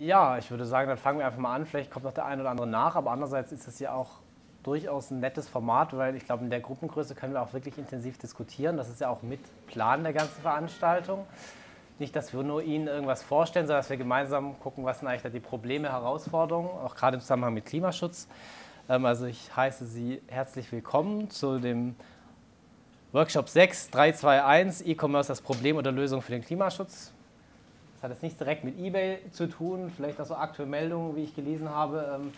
Ja, ich würde sagen, dann fangen wir einfach mal an. Vielleicht kommt noch der ein oder andere nach, aber andererseits ist es ja auch durchaus ein nettes Format, weil ich glaube, in der Gruppengröße können wir auch wirklich intensiv diskutieren. Das ist ja auch mit Plan der ganzen Veranstaltung. Nicht, dass wir nur Ihnen irgendwas vorstellen, sondern dass wir gemeinsam gucken, was sind eigentlich da die Probleme, Herausforderungen, auch gerade im Zusammenhang mit Klimaschutz. Ähm, also ich heiße Sie herzlich willkommen zu dem Workshop 6, 321, E-Commerce, das Problem oder Lösung für den Klimaschutz. Das hat jetzt nichts direkt mit eBay zu tun, vielleicht auch so aktuelle Meldungen, wie ich gelesen habe. Ähm,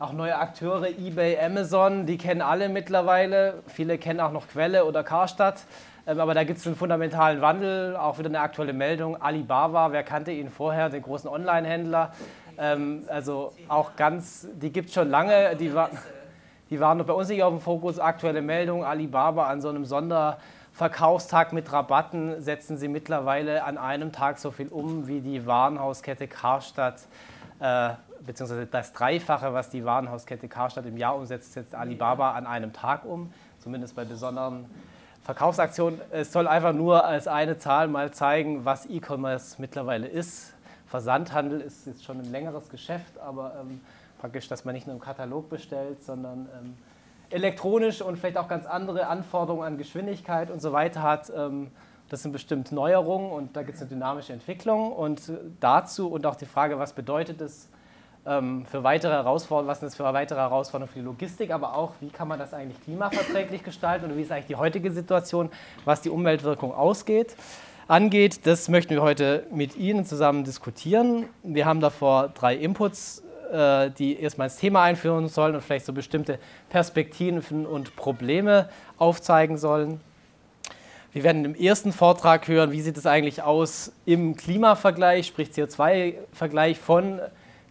auch neue Akteure, eBay, Amazon, die kennen alle mittlerweile. Viele kennen auch noch Quelle oder Karstadt. Ähm, aber da gibt es einen fundamentalen Wandel, auch wieder eine aktuelle Meldung. Alibaba, wer kannte ihn vorher, den großen Online-Händler? Ähm, also auch ganz, die gibt es schon lange. Die, war, die waren noch bei uns nicht auf dem Fokus. Aktuelle Meldung, Alibaba an so einem Sonder Verkaufstag mit Rabatten setzen sie mittlerweile an einem Tag so viel um wie die Warenhauskette Karstadt, äh, beziehungsweise das Dreifache, was die Warenhauskette Karstadt im Jahr umsetzt, setzt Alibaba an einem Tag um, zumindest bei besonderen Verkaufsaktionen. Es soll einfach nur als eine Zahl mal zeigen, was E-Commerce mittlerweile ist. Versandhandel ist jetzt schon ein längeres Geschäft, aber ähm, praktisch, dass man nicht nur im Katalog bestellt, sondern ähm, elektronisch und vielleicht auch ganz andere Anforderungen an Geschwindigkeit und so weiter hat. Ähm, das sind bestimmt Neuerungen und da gibt es eine dynamische Entwicklung. Und dazu und auch die Frage, was bedeutet es ähm, für weitere Herausforderungen, was sind das für weitere Herausforderungen für die Logistik, aber auch, wie kann man das eigentlich klimaverträglich gestalten und wie ist eigentlich die heutige Situation, was die Umweltwirkung ausgeht, angeht. Das möchten wir heute mit Ihnen zusammen diskutieren. Wir haben davor drei Inputs äh, die erstmal ins Thema einführen sollen und vielleicht so bestimmte Perspektiven und Probleme aufzeigen sollen. Wir werden im ersten Vortrag hören, wie sieht es eigentlich aus im Klimavergleich, sprich CO2-Vergleich von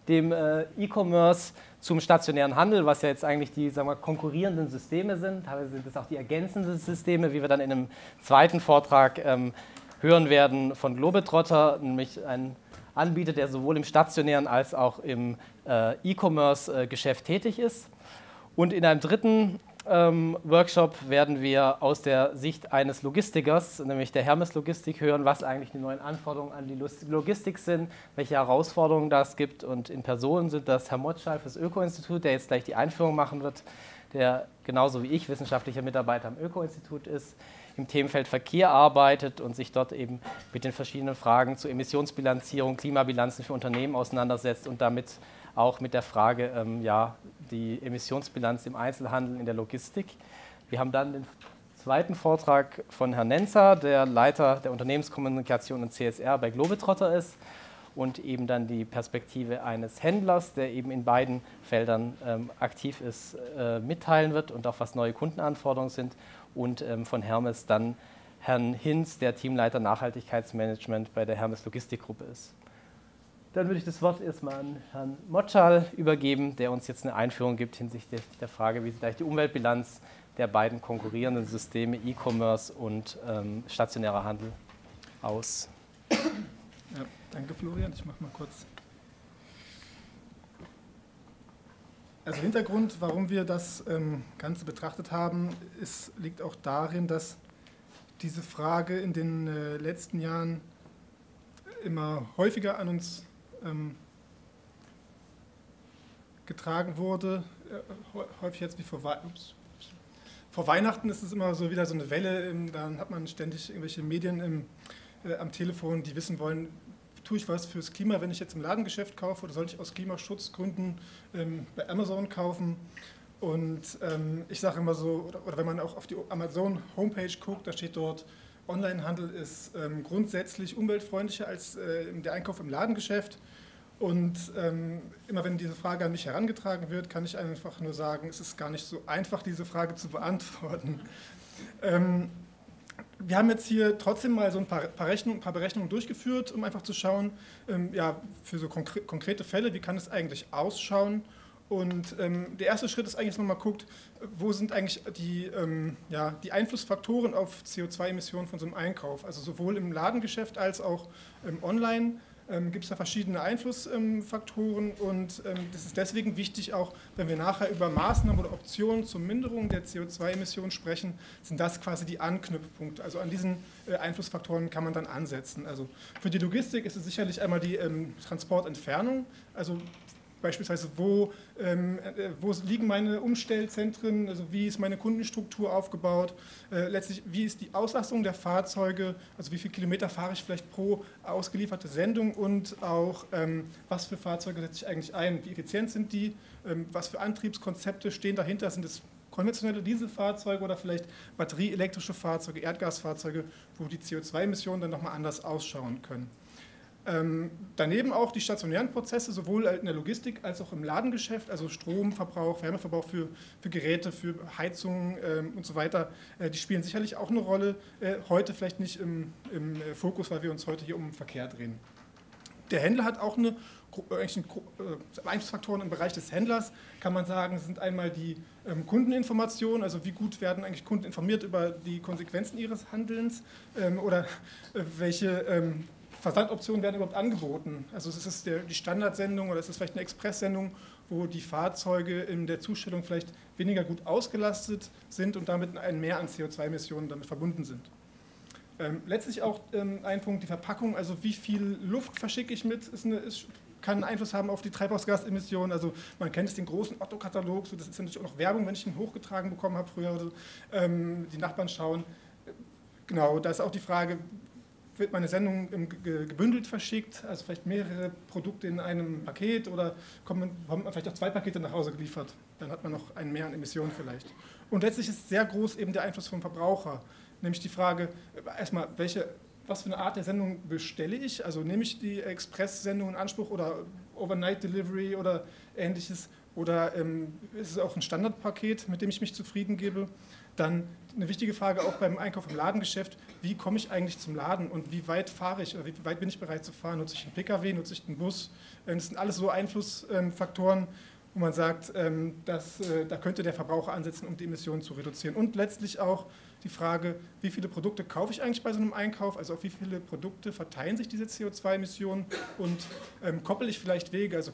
dem äh, E-Commerce zum stationären Handel, was ja jetzt eigentlich die sagen wir, konkurrierenden Systeme sind. Teilweise sind es auch die ergänzenden Systeme, wie wir dann in einem zweiten Vortrag ähm, hören werden von Globetrotter, nämlich ein Anbieter, der sowohl im stationären als auch im E-Commerce-Geschäft tätig ist. Und in einem dritten ähm, Workshop werden wir aus der Sicht eines Logistikers, nämlich der Hermes Logistik, hören, was eigentlich die neuen Anforderungen an die Logistik sind, welche Herausforderungen das gibt. Und in Person sind das Herr Motschall fürs Öko-Institut, der jetzt gleich die Einführung machen wird, der genauso wie ich wissenschaftlicher Mitarbeiter am Öko-Institut ist im Themenfeld Verkehr arbeitet und sich dort eben mit den verschiedenen Fragen zur Emissionsbilanzierung, Klimabilanzen für Unternehmen auseinandersetzt und damit auch mit der Frage, ähm, ja, die Emissionsbilanz im Einzelhandel, in der Logistik. Wir haben dann den zweiten Vortrag von Herrn Nenzer, der Leiter der Unternehmenskommunikation und CSR bei Globetrotter ist und eben dann die Perspektive eines Händlers, der eben in beiden Feldern ähm, aktiv ist, äh, mitteilen wird und auch was neue Kundenanforderungen sind und ähm, von Hermes dann Herrn Hinz, der Teamleiter Nachhaltigkeitsmanagement bei der Hermes Logistikgruppe ist. Dann würde ich das Wort erstmal an Herrn Motschal übergeben, der uns jetzt eine Einführung gibt hinsichtlich der Frage, wie sieht eigentlich die Umweltbilanz der beiden konkurrierenden Systeme E-Commerce und ähm, stationärer Handel aus. Ja, danke Florian, ich mache mal kurz Also Hintergrund, warum wir das ähm, Ganze betrachtet haben, ist, liegt auch darin, dass diese Frage in den äh, letzten Jahren immer häufiger an uns ähm, getragen wurde. Äh, häufig jetzt wie vor, Ups. vor, Weihnachten ist es immer so wieder so eine Welle, ähm, dann hat man ständig irgendwelche Medien im, äh, am Telefon, die wissen wollen, tue ich was fürs Klima, wenn ich jetzt im Ladengeschäft kaufe oder soll ich aus Klimaschutzgründen ähm, bei Amazon kaufen? Und ähm, ich sage immer so, oder, oder, wenn man auch auf die Amazon-Homepage guckt, da steht dort, Onlinehandel ist ähm, grundsätzlich umweltfreundlicher als äh, der Einkauf im Ladengeschäft. Und ähm, immer wenn diese Frage an mich herangetragen wird, kann ich einfach nur sagen, es ist gar nicht so einfach, diese Frage zu beantworten. Ähm, wir haben jetzt hier trotzdem mal so ein paar, paar, Rechnung, paar Berechnungen durchgeführt, um einfach zu schauen, ähm, ja, für so konkre konkrete Fälle, wie kann es eigentlich ausschauen. Und ähm, der erste Schritt ist eigentlich, dass man mal guckt, wo sind eigentlich die, ähm, ja, die Einflussfaktoren auf CO2-Emissionen von so einem Einkauf. Also sowohl im Ladengeschäft als auch ähm, online ähm, gibt es da verschiedene Einflussfaktoren und ähm, das ist deswegen wichtig, auch wenn wir nachher über Maßnahmen oder Optionen zur Minderung der CO2-Emissionen sprechen, sind das quasi die Anknüpfpunkte. Also an diesen äh, Einflussfaktoren kann man dann ansetzen. Also für die Logistik ist es sicherlich einmal die ähm, Transportentfernung, also Beispielsweise, wo, ähm, äh, wo liegen meine Umstellzentren, also wie ist meine Kundenstruktur aufgebaut, äh, letztlich wie ist die Auslastung der Fahrzeuge, also wie viele Kilometer fahre ich vielleicht pro ausgelieferte Sendung? Und auch ähm, was für Fahrzeuge setze ich eigentlich ein, wie effizient sind die, ähm, was für Antriebskonzepte stehen dahinter, sind es konventionelle Dieselfahrzeuge oder vielleicht batterieelektrische Fahrzeuge, Erdgasfahrzeuge, wo die CO2-Emissionen dann nochmal anders ausschauen können. Ähm, daneben auch die stationären Prozesse, sowohl in der Logistik als auch im Ladengeschäft, also Stromverbrauch, Wärmeverbrauch für, für Geräte, für Heizungen ähm, und so weiter, äh, die spielen sicherlich auch eine Rolle. Äh, heute vielleicht nicht im, im äh, Fokus, weil wir uns heute hier um Verkehr drehen. Der Händler hat auch eine, eigentlich ein, äh, Einflussfaktoren im Bereich des Händlers, kann man sagen, sind einmal die ähm, Kundeninformationen, also wie gut werden eigentlich Kunden informiert über die Konsequenzen ihres Handelns ähm, oder äh, welche ähm, Versandoptionen werden überhaupt angeboten? Also ist es der, die Standardsendung oder ist es vielleicht eine Expresssendung, wo die Fahrzeuge in der Zustellung vielleicht weniger gut ausgelastet sind und damit ein Mehr an CO2-Emissionen damit verbunden sind? Ähm, letztlich auch ähm, ein Punkt, die Verpackung, also wie viel Luft verschicke ich mit, ist eine, ist, kann einen Einfluss haben auf die Treibhausgasemissionen. Also man kennt es den großen Otto-Katalog, so das ist natürlich auch noch Werbung, wenn ich ihn hochgetragen bekommen habe früher. Also, ähm, die Nachbarn schauen. Genau, da ist auch die Frage, wird meine Sendung gebündelt verschickt, also vielleicht mehrere Produkte in einem Paket oder kommt man, vielleicht auch zwei Pakete nach Hause geliefert. Dann hat man noch einen mehr an Emissionen vielleicht. Und letztlich ist sehr groß eben der Einfluss vom Verbraucher, nämlich die Frage, erstmal, welche, was für eine Art der Sendung bestelle ich? Also nehme ich die Express-Sendung in Anspruch oder Overnight Delivery oder ähnliches? Oder ähm, ist es auch ein Standardpaket, mit dem ich mich zufrieden gebe? Dann eine wichtige Frage auch beim Einkauf im Ladengeschäft, wie komme ich eigentlich zum Laden und wie weit fahre ich wie weit bin ich bereit zu fahren? Nutze ich einen Pkw, nutze ich einen Bus? Ähm, das sind alles so Einflussfaktoren, wo man sagt, ähm, dass, äh, da könnte der Verbraucher ansetzen, um die Emissionen zu reduzieren. Und letztlich auch die Frage, wie viele Produkte kaufe ich eigentlich bei so einem Einkauf, also auf wie viele Produkte verteilen sich diese CO2-Emissionen und ähm, koppel ich vielleicht Wege, also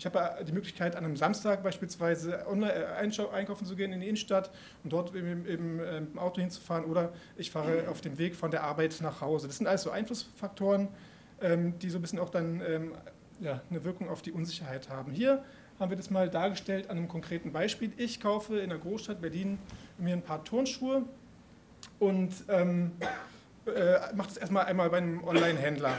ich habe die Möglichkeit, an einem Samstag beispielsweise online äh, einkaufen zu gehen in die Innenstadt und dort im, im, im, Auto hinzufahren oder ich fahre auf dem Weg von der Arbeit nach Hause. Das sind alles so Einflussfaktoren, ähm, die so ein bisschen auch dann ähm, ja, eine Wirkung auf die Unsicherheit haben. Hier haben wir das mal dargestellt an einem konkreten Beispiel. Ich kaufe in der Großstadt Berlin mir ein paar Turnschuhe und ähm, äh, mache das erstmal einmal bei einem Online-Händler.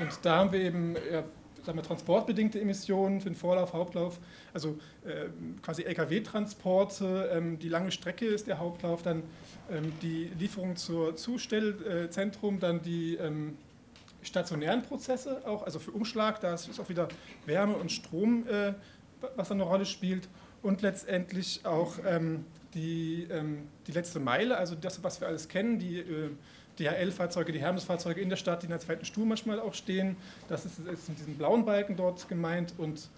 Und da haben wir eben ja, sagen wir, transportbedingte Emissionen für den Vorlauf, Hauptlauf, also äh, quasi Lkw-Transporte, ähm, die lange Strecke ist der Hauptlauf, dann ähm, die Lieferung zur Zustellzentrum, dann die ähm, stationären Prozesse auch, also für Umschlag, da ist auch wieder Wärme und Strom, äh, was eine Rolle spielt. Und letztendlich auch ähm, die, ähm, die letzte Meile, also das, was wir alles kennen, die äh, DHL-Fahrzeuge, die Hermes-Fahrzeuge in der Stadt, die in der zweiten Stuhl manchmal auch stehen. Das ist, ist mit diesem blauen Balken dort gemeint und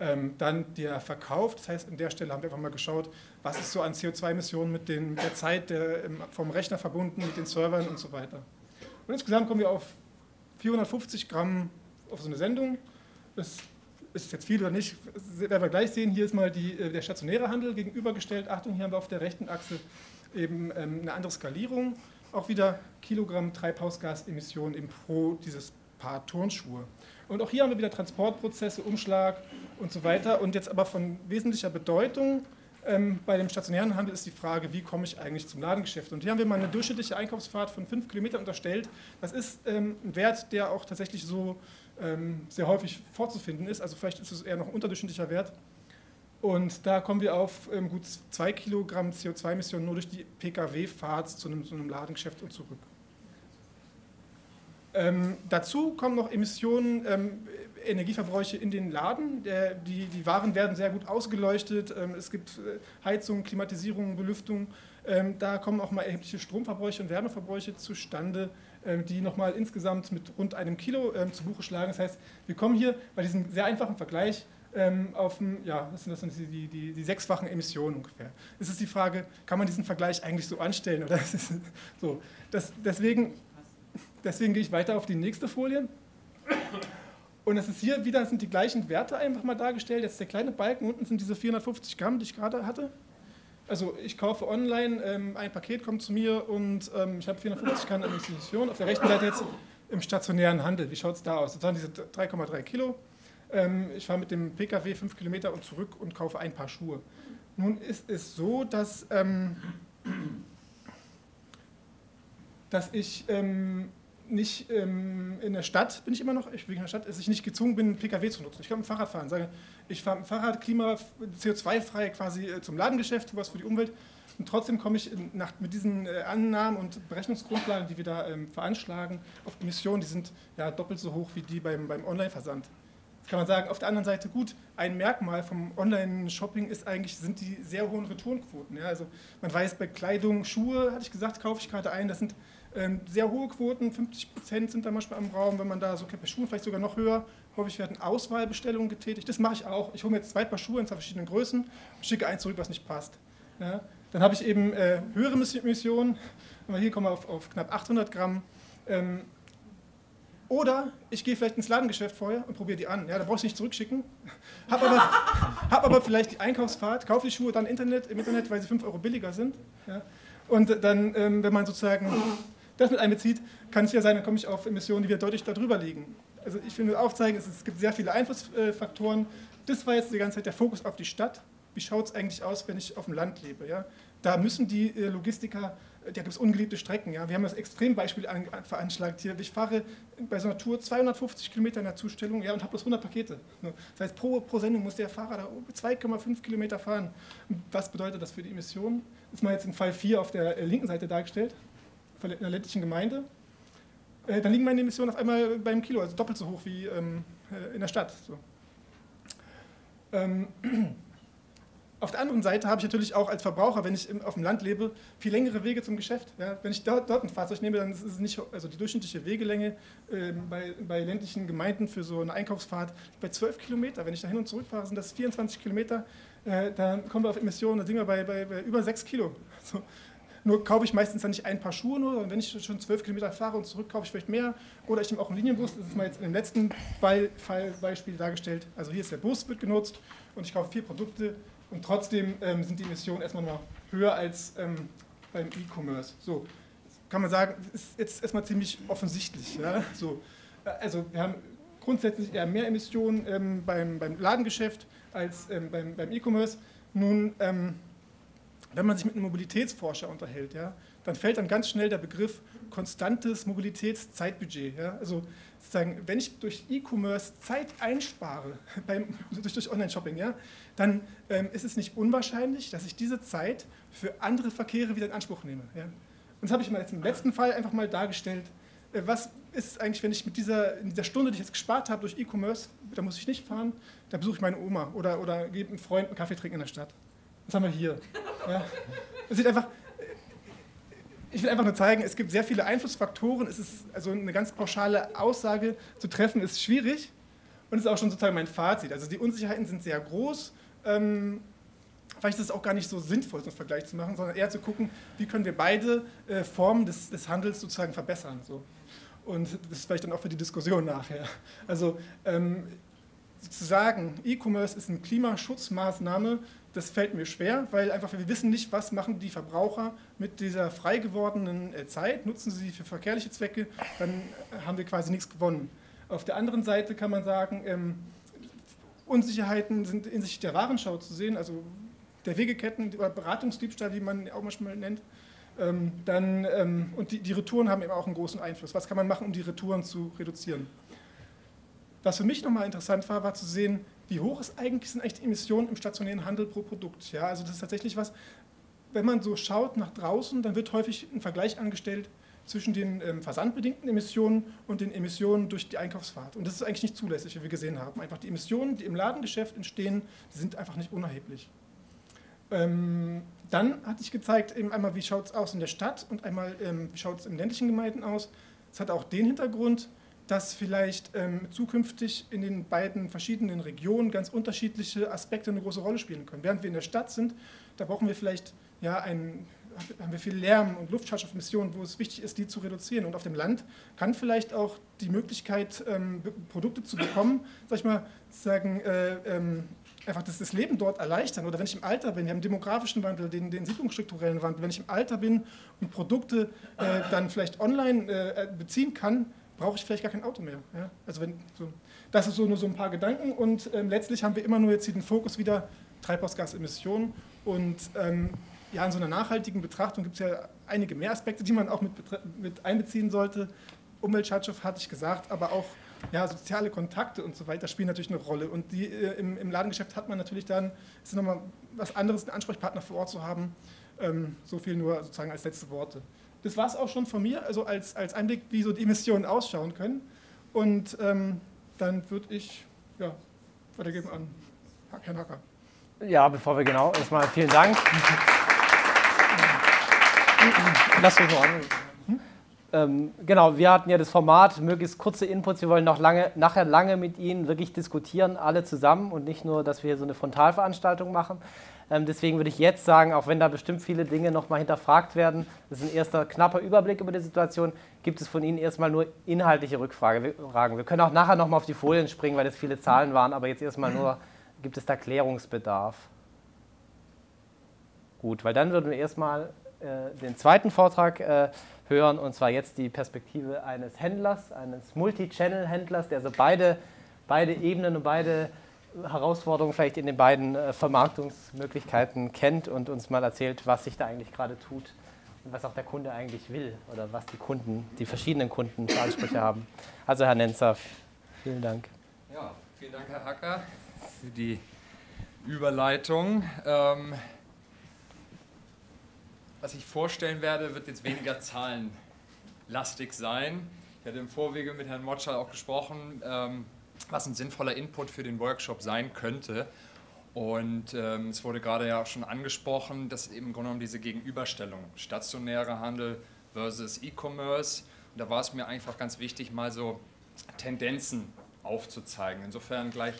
ähm, dann der Verkauf. Das heißt, an der Stelle haben wir einfach mal geschaut, was ist so an CO2-Emissionen mit, mit, der Zeit der, vom Rechner verbunden, mit den Servern und so weiter. Und insgesamt kommen wir auf 450 Gramm auf so eine Sendung. Das ist jetzt viel oder nicht, werden wir gleich sehen. Hier ist mal die, äh, der stationäre Handel gegenübergestellt. Achtung, hier haben wir auf der rechten Achse eben ähm, eine andere Skalierung auch wieder Kilogramm Treibhausgasemissionen im pro dieses Paar Turnschuhe. Und auch hier haben wir wieder Transportprozesse, Umschlag und so weiter. Und jetzt aber von wesentlicher Bedeutung ähm, bei dem stationären Handel ist die Frage, wie komme ich eigentlich zum Ladengeschäft? Und hier haben wir mal eine durchschnittliche Einkaufsfahrt von fünf Kilometern unterstellt. Das ist ähm, ein Wert, der auch tatsächlich so ähm, sehr häufig vorzufinden ist. Also vielleicht ist es eher noch ein unterdurchschnittlicher Wert. Und da kommen wir auf ähm, gut zwei Kilogramm CO2-Emissionen nur durch die Pkw-Fahrt zu einem, zu einem Ladengeschäft und zurück. Ähm, dazu kommen noch Emissionen, ähm, Energieverbräuche in den Laden. Der, die, die, Waren werden sehr gut ausgeleuchtet. Ähm, es gibt äh, Heizung, Klimatisierung, Belüftung. Ähm, da kommen auch mal erhebliche Stromverbräuche und Wärmeverbräuche zustande, ähm, die nochmal insgesamt mit rund einem Kilo zu Buche schlagen. Das heißt, wir kommen hier bei diesem sehr einfachen Vergleich ähm, auf dem, ja, was sind das die, die, die, die, sechsfachen Emissionen ungefähr. Es ist die Frage, kann man diesen Vergleich eigentlich so anstellen? Oder so. Das, deswegen, deswegen gehe ich weiter auf die nächste Folie. Und es ist hier wieder, sind die gleichen Werte einfach mal dargestellt. Jetzt der kleine Balken, unten sind diese 450 Gramm, die ich gerade hatte. Also ich kaufe online, ähm, ein Paket kommt zu mir und ähm, ich habe 450 Gramm Emission. Auf der rechten Seite jetzt im stationären Handel. Wie schaut es da aus? Das waren diese 3,3 Kilo. Ähm, ich fahre mit dem Pkw 5 Kilometer und zurück und kaufe ein Paar Schuhe. Nun ist es so, dass, ähm, dass ich ähm, nicht ähm, in der Stadt, bin ich immer noch, ich bin in der Stadt, dass ich nicht gezwungen bin, Pkw zu nutzen. Ich kann mit dem Fahrrad fahren. Sage, ich fahre mit dem Fahrrad klima, CO2-frei quasi äh, zum Ladengeschäft, was für die Umwelt. Und trotzdem komme ich nach, mit diesen äh, Annahmen und Berechnungsgrundlagen, die wir da ähm, veranschlagen, auf Emissionen, die sind ja doppelt so hoch wie die beim, beim Online-Versand. Kann man sagen, auf der anderen Seite gut, ein Merkmal vom Online-Shopping ist eigentlich, sind die sehr hohen Returnquoten. Ja? Also man weiß bei Kleidung, Schuhe, hatte ich gesagt, kaufe ich gerade ein, das sind ähm, sehr hohe Quoten, 50 Prozent sind da manchmal im Raum, wenn man da so bei Schuhen vielleicht sogar noch höher. Häufig werden Auswahlbestellungen getätigt. Das mache ich auch. Ich hole mir jetzt zwei Paar Schuhe in zwei verschiedenen Größen und schicke eins zurück, was nicht passt. Ja? Dann habe ich eben äh, höhere Emissionen. Hier kommen wir auf, auf knapp 800 Gramm. Ähm, oder ich gehe vielleicht ins Ladengeschäft vorher und probiere die an. Ja, da brauche ich nicht zurückschicken. Habe aber, hab aber vielleicht die Einkaufsfahrt, kaufe die Schuhe dann Internet, im Internet, weil sie 5 Euro billiger sind. Ja. Und dann, ähm, wenn man sozusagen das mit einbezieht, kann es ja sein, dann komme ich auf Emissionen, die wieder deutlich darüber liegen. Also ich will nur aufzeigen, es, es gibt sehr viele Einflussfaktoren. Das war jetzt die ganze Zeit der Fokus auf die Stadt. Wie schaut es eigentlich aus, wenn ich auf dem Land lebe? Ja? Da müssen die äh, Logistiker, äh, da gibt es ungeliebte Strecken. Ja? Wir haben das Extrembeispiel an, veranschlagt hier. Ich fahre bei so einer Tour 250 Kilometer in der Zustellung ja, und habe bloß 100 Pakete. Das heißt, pro, pro Sendung muss der Fahrer da 2,5 Kilometer fahren. Was bedeutet das für die Emissionen? Ist mal jetzt in Fall 4 auf der äh, linken Seite dargestellt in einer ländlichen Gemeinde, äh, dann liegen meine Emissionen auf einmal beim Kilo, also doppelt so hoch wie ähm, äh, in der Stadt. So. Auf der anderen Seite habe ich natürlich auch als Verbraucher, wenn ich im, auf dem Land lebe, viel längere Wege zum Geschäft. Ja, wenn ich dort, dort, ein Fahrzeug nehme, dann ist es nicht, also die durchschnittliche Wegelänge äh, bei, bei, ländlichen Gemeinden für so eine Einkaufsfahrt bei 12 Kilometer. Wenn ich da hin und zurück fahre, sind das 24 Kilometer. Äh, dann kommen wir auf Emissionen, da sind wir bei, bei, bei über 6 Kilo. So. Nur kaufe ich meistens dann nicht ein Paar Schuhe nur, sondern wenn ich schon zwölf Kilometer fahre und zurück, kaufe ich vielleicht mehr. Oder ich nehme auch einen Linienbus, das ist mal jetzt im letzten Fallbeispiel dargestellt. Also hier ist der Bus, wird genutzt und ich kaufe vier Produkte und trotzdem ähm, sind die Emissionen erstmal noch höher als ähm, beim E-Commerce. So, kann man sagen, ist jetzt erstmal ziemlich offensichtlich. Ja? So, also wir haben grundsätzlich eher mehr Emissionen ähm, beim, beim Ladengeschäft als ähm, beim, beim E-Commerce. Nun ähm, wenn man sich mit einem Mobilitätsforscher unterhält, ja, dann fällt dann ganz schnell der Begriff konstantes Mobilitätszeitbudget. Ja. Also sozusagen, wenn ich durch E-Commerce Zeit einspare, beim, durch, durch Online-Shopping, ja, dann ähm, ist es nicht unwahrscheinlich, dass ich diese Zeit für andere Verkehre wieder in Anspruch nehme. Ja. Und das habe ich mal jetzt im letzten Fall einfach mal dargestellt. Äh, was ist eigentlich, wenn ich mit dieser, in dieser Stunde, die ich jetzt gespart habe durch E-Commerce, da muss ich nicht fahren, da besuche ich meine Oma oder, oder gebe einem Freund einen Kaffee trinken in der Stadt. Was haben wir hier? Ja. Das sieht einfach, ich will einfach nur zeigen, es gibt sehr viele Einflussfaktoren. Es ist also eine ganz pauschale Aussage zu treffen, ist schwierig. Und ist auch schon sozusagen mein Fazit. Also die Unsicherheiten sind sehr groß. Ähm, vielleicht ist es auch gar nicht so sinnvoll, so einen Vergleich zu machen, sondern eher zu gucken, wie können wir beide äh, Formen des, des Handels sozusagen verbessern. So. Und das ist vielleicht dann auch für die Diskussion nachher. Also ähm, zu sagen, E-Commerce ist eine Klimaschutzmaßnahme, das fällt mir schwer, weil einfach wir wissen nicht, was machen die Verbraucher mit dieser frei gewordenen äh, Zeit, nutzen sie sie für verkehrliche Zwecke, dann haben wir quasi nichts gewonnen. Auf der anderen Seite kann man sagen, ähm, Unsicherheiten sind in sich der Warenschau zu sehen, also der Wegeketten oder Beratungsdiebstahl, wie man auch manchmal nennt. Ähm, dann, ähm, und die, die Retouren haben eben auch einen großen Einfluss. Was kann man machen, um die Retouren zu reduzieren? Was für mich nochmal interessant war, war zu sehen, wie hoch ist eigentlich, sind eigentlich die Emissionen im stationären Handel pro Produkt. Ja, also das ist tatsächlich was, wenn man so schaut nach draußen, dann wird häufig ein Vergleich angestellt zwischen den ähm, versandbedingten Emissionen und den Emissionen durch die Einkaufsfahrt. Und das ist eigentlich nicht zulässig, wie wir gesehen haben. Einfach die Emissionen, die im Ladengeschäft entstehen, sind einfach nicht unerheblich. Ähm, dann hatte ich gezeigt, eben einmal, wie schaut es aus in der Stadt und einmal, ähm, wie schaut es in ländlichen Gemeinden aus. Es hat auch den Hintergrund, dass vielleicht ähm, zukünftig in den beiden verschiedenen Regionen ganz unterschiedliche Aspekte eine große Rolle spielen können. Während wir in der Stadt sind, da brauchen wir vielleicht ja, ein haben wir viel Lärm und Luftschadstoffemissionen, wo es wichtig ist, die zu reduzieren. Und auf dem Land kann vielleicht auch die Möglichkeit, ähm, Produkte zu bekommen, sag ich mal, sagen, äh, ähm, einfach das, das Leben dort erleichtern. Oder wenn ich im Alter bin, wir haben den demografischen Wandel, den, den siedlungsstrukturellen Wandel, wenn ich im Alter bin und Produkte äh, dann vielleicht online äh, beziehen kann, brauche ich vielleicht gar kein Auto mehr. Ja? Also wenn, so, das ist so nur so ein paar Gedanken und ähm, letztlich haben wir immer nur jetzt hier den Fokus wieder Treibhausgasemissionen und ähm, ja, in so einer nachhaltigen Betrachtung gibt es ja einige mehr Aspekte, die man auch mit, mit einbeziehen sollte. Umweltschadstoff hatte ich gesagt, aber auch ja, soziale Kontakte und so weiter spielen natürlich eine Rolle. Und die, äh, im, im, Ladengeschäft hat man natürlich dann, ist nochmal was anderes, einen Ansprechpartner vor Ort zu haben. Ähm, so viel nur sozusagen als letzte Worte. Das war es auch schon von mir, also als, als Einblick, wie so die Emissionen ausschauen können. Und ähm, dann würde ich ja, weitergeben an Herrn Hacker. Ja, bevor wir genau, erstmal vielen Dank. Lass uns an. Ähm, genau, wir hatten ja das Format, möglichst kurze Inputs. Wir wollen noch lange, nachher lange mit Ihnen wirklich diskutieren, alle zusammen und nicht nur, dass wir hier so eine Frontalveranstaltung machen. Ähm, deswegen würde ich jetzt sagen, auch wenn da bestimmt viele Dinge nochmal hinterfragt werden, das ist ein erster knapper Überblick über die Situation, gibt es von Ihnen erstmal nur inhaltliche Rückfragen. Wir können auch nachher nochmal auf die Folien springen, weil das viele Zahlen waren, aber jetzt erstmal nur, gibt es da Klärungsbedarf? Gut, weil dann würden wir erstmal äh, den zweiten Vortrag äh, hören, und zwar jetzt die Perspektive eines Händlers, eines Multi-Channel-Händlers, der also beide, beide Ebenen und beide Herausforderungen vielleicht in den beiden äh, Vermarktungsmöglichkeiten kennt und uns mal erzählt, was sich da eigentlich gerade tut und was auch der Kunde eigentlich will oder was die Kunden, die verschiedenen Kunden für Ansprüche haben. Also Herr Nenzer, vielen Dank. Ja, vielen Dank, Herr Hacker, für die Überleitung. Ähm, was ich vorstellen werde, wird jetzt weniger zahlenlastig sein. Ich hatte im Vorwege mit Herrn Motschall auch gesprochen, ähm, was ein sinnvoller Input für den Workshop sein könnte. Und ähm, es wurde gerade ja auch schon angesprochen, dass eben im Grunde genommen diese Gegenüberstellung, stationärer Handel versus E-Commerce, und da war es mir einfach ganz wichtig, mal so Tendenzen aufzuzeigen. Insofern gleich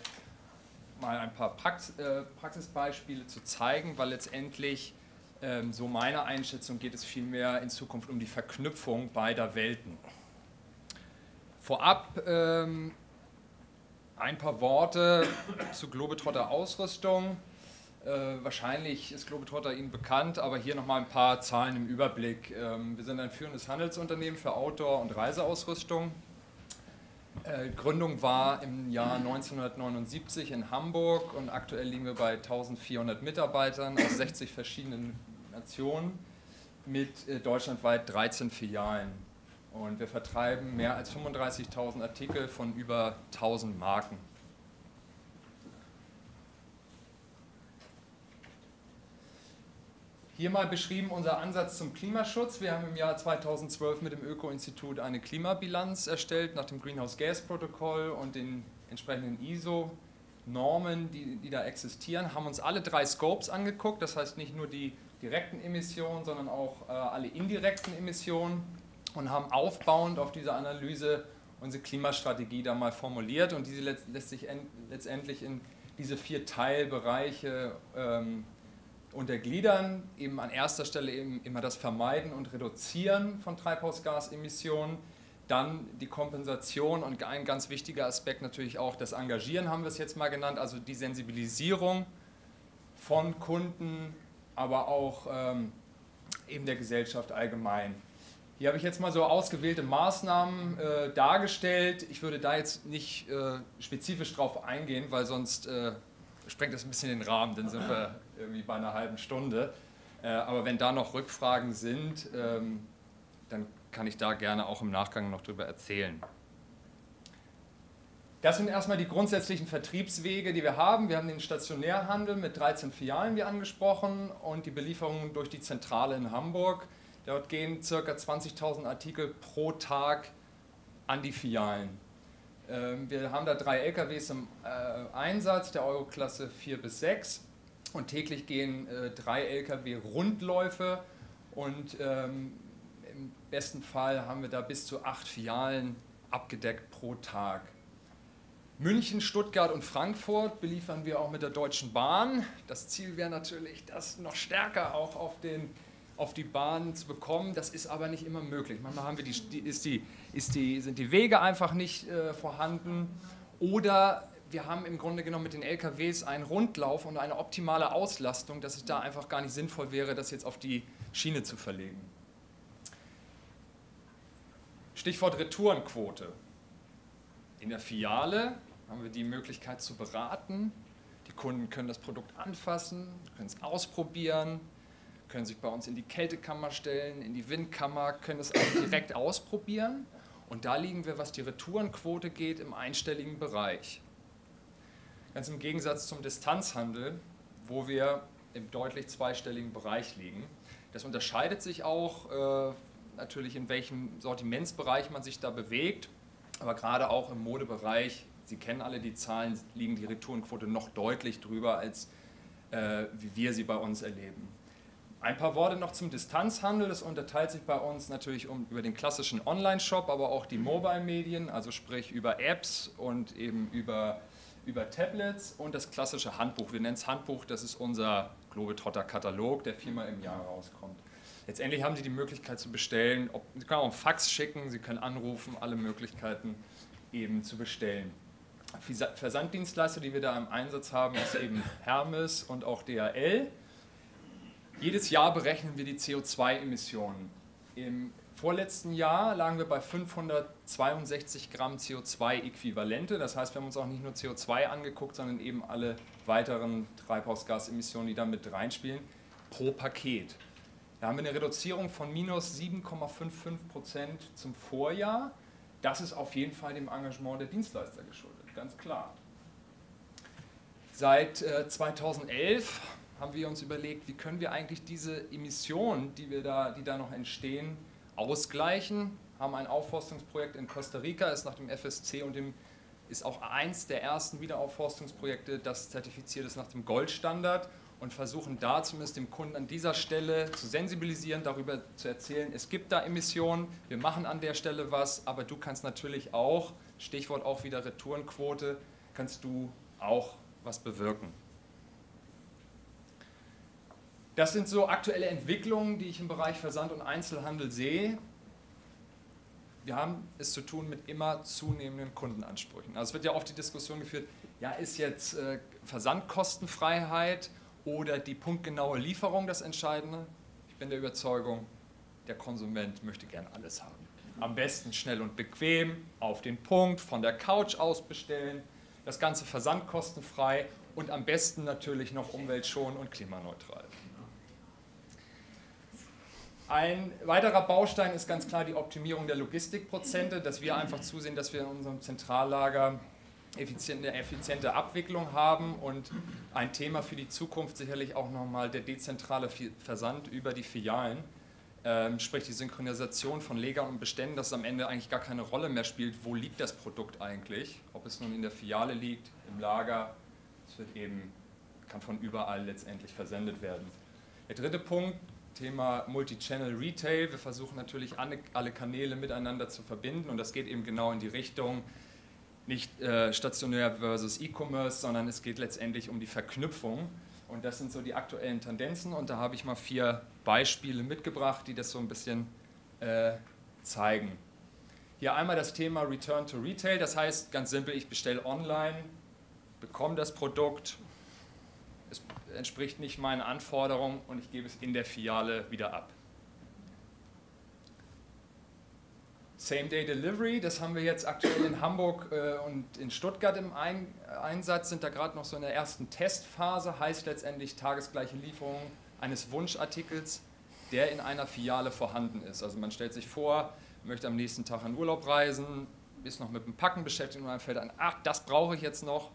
mal ein paar Prax äh, Praxisbeispiele zu zeigen, weil letztendlich ähm, so meiner Einschätzung geht es vielmehr in Zukunft um die Verknüpfung beider Welten. Vorab ähm, ein paar Worte zu Globetrotter Ausrüstung. Äh, wahrscheinlich ist Globetrotter Ihnen bekannt, aber hier nochmal ein paar Zahlen im Überblick. Ähm, wir sind ein führendes Handelsunternehmen für Outdoor- und Reiseausrüstung. Äh, Gründung war im Jahr 1979 in Hamburg und aktuell liegen wir bei 1400 Mitarbeitern aus 60 verschiedenen Nationen mit äh, deutschlandweit 13 Filialen. Und wir vertreiben mehr als 35.000 Artikel von über 1000 Marken. Hier mal beschrieben unser Ansatz zum Klimaschutz. Wir haben im Jahr 2012 mit dem Öko-Institut eine Klimabilanz erstellt nach dem Greenhouse Gas Protokoll und den entsprechenden ISO-Normen, die, die da existieren, haben uns alle drei Scopes angeguckt, das heißt nicht nur die direkten Emissionen, sondern auch äh, alle indirekten Emissionen und haben aufbauend auf diese Analyse unsere Klimastrategie da mal formuliert und diese lässt sich letztendlich in diese vier Teilbereiche ähm, untergliedern. Eben an erster Stelle eben immer das Vermeiden und Reduzieren von Treibhausgasemissionen, dann die Kompensation und ein ganz wichtiger Aspekt natürlich auch das Engagieren haben wir es jetzt mal genannt, also die Sensibilisierung von Kunden, aber auch ähm, eben der Gesellschaft allgemein. Hier habe ich jetzt mal so ausgewählte Maßnahmen äh, dargestellt. Ich würde da jetzt nicht äh, spezifisch drauf eingehen, weil sonst äh, sprengt das ein bisschen den Rahmen, dann sind wir irgendwie bei einer halben Stunde. Äh, aber wenn da noch Rückfragen sind, ähm, dann kann ich da gerne auch im Nachgang noch drüber erzählen. Das sind erstmal die grundsätzlichen Vertriebswege, die wir haben. Wir haben den Stationärhandel mit 13 Filialen, wie angesprochen, und die Belieferung durch die Zentrale in Hamburg. Dort gehen ca. 20.000 Artikel pro Tag an die Filialen. Ähm, wir haben da drei LKWs im äh, Einsatz, der Euroklasse 4 bis 6. Und täglich gehen äh, drei LKW Rundläufe. Und ähm, im besten Fall haben wir da bis zu acht Filialen abgedeckt pro Tag. München, Stuttgart und Frankfurt beliefern wir auch mit der Deutschen Bahn. Das Ziel wäre natürlich, das noch stärker auch auf den auf die Bahn zu bekommen. Das ist aber nicht immer möglich. Manchmal haben wir die, ist die, ist die, sind die Wege einfach nicht äh, vorhanden oder wir haben im Grunde genommen mit den LKWs einen Rundlauf und eine optimale Auslastung, dass es da einfach gar nicht sinnvoll wäre, das jetzt auf die Schiene zu verlegen. Stichwort Retourenquote. In der Filiale haben wir die Möglichkeit zu beraten. Die Kunden können das Produkt anfassen, können es ausprobieren, können sich bei uns in die Kältekammer stellen, in die Windkammer, können es auch direkt ausprobieren. Und da liegen wir, was die Retourenquote geht, im einstelligen Bereich. Ganz im Gegensatz zum Distanzhandel, wo wir im deutlich zweistelligen Bereich liegen. Das unterscheidet sich auch äh, natürlich, in welchem Sortimentsbereich man sich da bewegt, aber gerade auch im Modebereich, Sie kennen alle die Zahlen, liegen die Retourenquote noch deutlich drüber, als äh, wie wir sie bei uns erleben. Ein paar Worte noch zum Distanzhandel. Das unterteilt sich bei uns natürlich um, über den klassischen Online-Shop, aber auch die Mobile-Medien, also sprich über Apps und eben über, über Tablets und das klassische Handbuch. Wir nennen es Handbuch, das ist unser Globetrotter-Katalog, der viermal im Jahr rauskommt. Letztendlich haben Sie die Möglichkeit zu bestellen. Ob, Sie können auch einen Fax schicken, Sie können anrufen, alle Möglichkeiten eben zu bestellen. Versanddienstleister, die wir da im Einsatz haben, ist eben Hermes und auch DHL. Jedes Jahr berechnen wir die CO2-Emissionen. Im vorletzten Jahr lagen wir bei 562 Gramm CO2-Äquivalente. Das heißt, wir haben uns auch nicht nur CO2 angeguckt, sondern eben alle weiteren Treibhausgasemissionen, die da mit reinspielen, pro Paket. Da haben wir eine Reduzierung von minus 7,55 Prozent zum Vorjahr. Das ist auf jeden Fall dem Engagement der Dienstleister geschuldet, ganz klar. Seit äh, 2011 haben wir uns überlegt, wie können wir eigentlich diese Emissionen, die, wir da, die da noch entstehen, ausgleichen. Haben ein Aufforstungsprojekt in Costa Rica, ist nach dem FSC und dem ist auch eins der ersten Wiederaufforstungsprojekte, das zertifiziert ist nach dem Goldstandard und versuchen da zumindest dem Kunden an dieser Stelle zu sensibilisieren, darüber zu erzählen, es gibt da Emissionen, wir machen an der Stelle was, aber du kannst natürlich auch, Stichwort auch wieder Retourenquote, kannst du auch was bewirken. Das sind so aktuelle Entwicklungen, die ich im Bereich Versand und Einzelhandel sehe. Wir haben es zu tun mit immer zunehmenden Kundenansprüchen. Also es wird ja oft die Diskussion geführt, ja, ist jetzt äh, Versandkostenfreiheit oder die punktgenaue Lieferung das Entscheidende? Ich bin der Überzeugung, der Konsument möchte gern alles haben. Am besten schnell und bequem, auf den Punkt, von der Couch aus bestellen, das Ganze versandkostenfrei und am besten natürlich noch umweltschonend und klimaneutral. Ein weiterer Baustein ist ganz klar die Optimierung der Logistikprozente, dass wir einfach zusehen, dass wir in unserem Zentrallager effiziente, effiziente Abwicklung haben und ein Thema für die Zukunft sicherlich auch nochmal der dezentrale Versand über die Filialen, ähm, sprich die Synchronisation von Legern und Beständen, dass es am Ende eigentlich gar keine Rolle mehr spielt, wo liegt das Produkt eigentlich, ob es nun in der Filiale liegt, im Lager, es wird eben, kann von überall letztendlich versendet werden. Der dritte Punkt, Thema Multi-Channel Retail. Wir versuchen natürlich alle, alle Kanäle miteinander zu verbinden und das geht eben genau in die Richtung, nicht äh, stationär versus E-Commerce, sondern es geht letztendlich um die Verknüpfung. Und das sind so die aktuellen Tendenzen. Und da habe ich mal vier Beispiele mitgebracht, die das so ein bisschen äh, zeigen. Hier einmal das Thema Return to Retail. Das heißt ganz simpel, ich bestelle online, bekomme das Produkt, es entspricht nicht meinen Anforderungen und ich gebe es in der Filiale wieder ab. Same-Day-Delivery, das haben wir jetzt aktuell in Hamburg äh, und in Stuttgart im Ein Einsatz, sind da gerade noch so in der ersten Testphase, heißt letztendlich tagesgleiche Lieferung eines Wunschartikels, der in einer Filiale vorhanden ist. Also man stellt sich vor, möchte am nächsten Tag in Urlaub reisen, ist noch mit dem Packen beschäftigt und dann fällt an, ach, das brauche ich jetzt noch.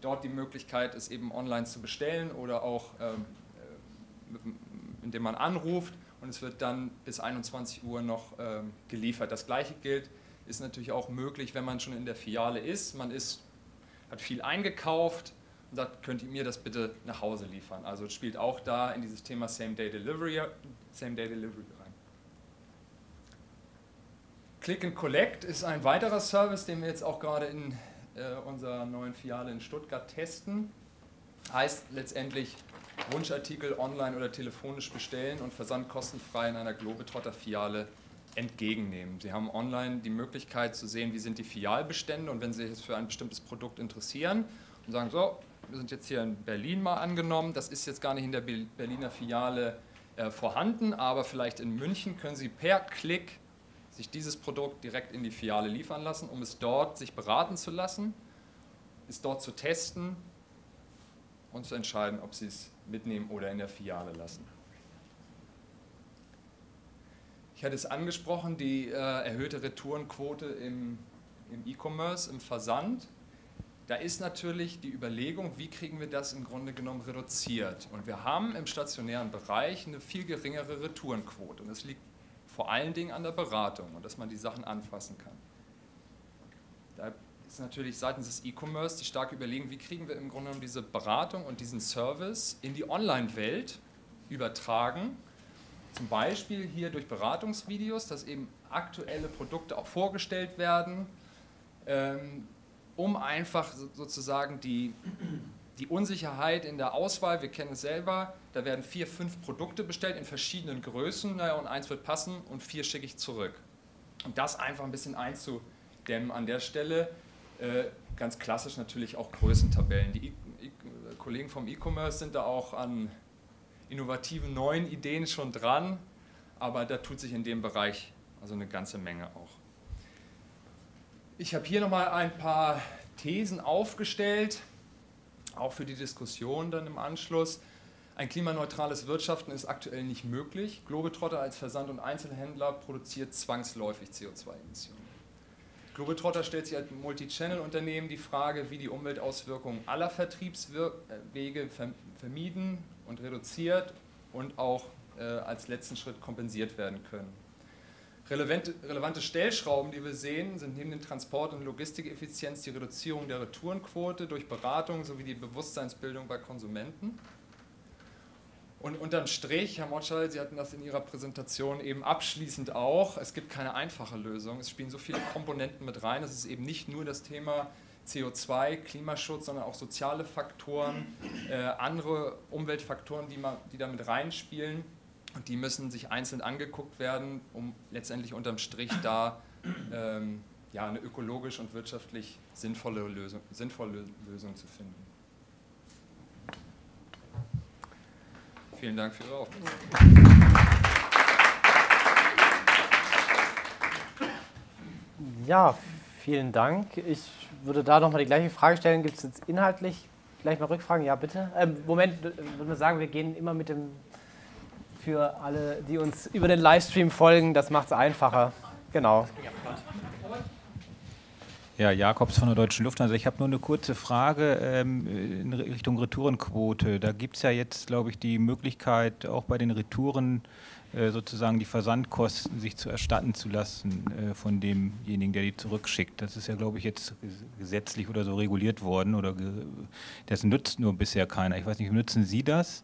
Dort die Möglichkeit, es eben online zu bestellen oder auch ähm, äh, indem man anruft und es wird dann bis 21 Uhr noch ähm, geliefert. Das gleiche gilt, ist natürlich auch möglich, wenn man schon in der Filiale ist. Man ist, hat viel eingekauft und sagt, könnt ihr mir das bitte nach Hause liefern. Also spielt auch da in dieses Thema Same-Day-Delivery Same -Day Delivery rein. Click and Collect ist ein weiterer Service, den wir jetzt auch gerade in äh, unserer neuen Filiale in Stuttgart testen. Heißt letztendlich, Wunschartikel online oder telefonisch bestellen und versandkostenfrei in einer Globetrotter-Filiale entgegennehmen. Sie haben online die Möglichkeit zu sehen, wie sind die Filialbestände und wenn Sie sich für ein bestimmtes Produkt interessieren und sagen, so, wir sind jetzt hier in Berlin mal angenommen, das ist jetzt gar nicht in der Berliner Filiale äh, vorhanden, aber vielleicht in München können Sie per Klick sich dieses Produkt direkt in die Filiale liefern lassen, um es dort sich beraten zu lassen, es dort zu testen und zu entscheiden, ob Sie es mitnehmen oder in der Filiale lassen. Ich hatte es angesprochen, die äh, erhöhte Retourenquote im E-Commerce, im Versand. Da ist natürlich die Überlegung, wie kriegen wir das im Grunde genommen reduziert. Und wir haben im stationären Bereich eine viel geringere Retourenquote. Und das liegt vor allen Dingen an der Beratung und dass man die Sachen anfassen kann. Da ist natürlich seitens des E-Commerce die starke Überlegung, wie kriegen wir im Grunde genommen diese Beratung und diesen Service in die Online-Welt übertragen zum Beispiel hier durch Beratungsvideos, dass eben aktuelle Produkte auch vorgestellt werden, ähm, um einfach sozusagen die, die Unsicherheit in der Auswahl, wir kennen es selber, da werden vier, fünf Produkte bestellt in verschiedenen Größen, naja, und eins wird passen und vier schicke ich zurück. Und das einfach ein bisschen einzudämmen an der Stelle. Äh, ganz klassisch natürlich auch Größentabellen. Die I I Kollegen vom E-Commerce sind da auch an innovativen neuen Ideen schon dran, aber da tut sich in dem Bereich also eine ganze Menge auch. Ich habe hier nochmal ein paar Thesen aufgestellt, auch für die Diskussion dann im Anschluss. Ein klimaneutrales Wirtschaften ist aktuell nicht möglich. Globetrotter als Versand- und Einzelhändler produziert zwangsläufig CO2-Emissionen. Globetrotter stellt sich als Multi-Channel-Unternehmen die Frage, wie die Umweltauswirkungen aller Vertriebswege vermieden und reduziert und auch äh, als letzten Schritt kompensiert werden können. Relevante, relevante Stellschrauben, die wir sehen, sind neben den Transport- und Logistikeffizienz die Reduzierung der Retourenquote durch Beratung sowie die Bewusstseinsbildung bei Konsumenten. Und unterm Strich, Herr Motschall, Sie hatten das in Ihrer Präsentation eben abschließend auch, es gibt keine einfache Lösung. Es spielen so viele Komponenten mit rein. Es ist eben nicht nur das Thema CO2, Klimaschutz, sondern auch soziale Faktoren, äh, andere Umweltfaktoren, die, man, die da mit reinspielen. Und die müssen sich einzeln angeguckt werden, um letztendlich unterm Strich da ähm, ja, eine ökologisch und wirtschaftlich sinnvolle Lösung, sinnvolle Lösung zu finden. Vielen Dank für Ihre Aufmerksamkeit. Ja, vielen Dank. Ich würde da nochmal die gleiche Frage stellen. Gibt es jetzt inhaltlich gleich mal Rückfragen? Ja, bitte. Ähm, Moment, würde man sagen, wir gehen immer mit dem, für alle, die uns über den Livestream folgen, das macht es einfacher. Genau. Ja, Jakobs von der Deutschen Lufthansa. Ich habe nur eine kurze Frage ähm, in Richtung Retourenquote. Da gibt es ja jetzt, glaube ich, die Möglichkeit, auch bei den Retouren äh, sozusagen die Versandkosten sich zu erstatten zu lassen äh, von demjenigen, der die zurückschickt. Das ist ja, glaube ich, jetzt gesetzlich oder so reguliert worden oder das nutzt nur bisher keiner. Ich weiß nicht, nutzen Sie das?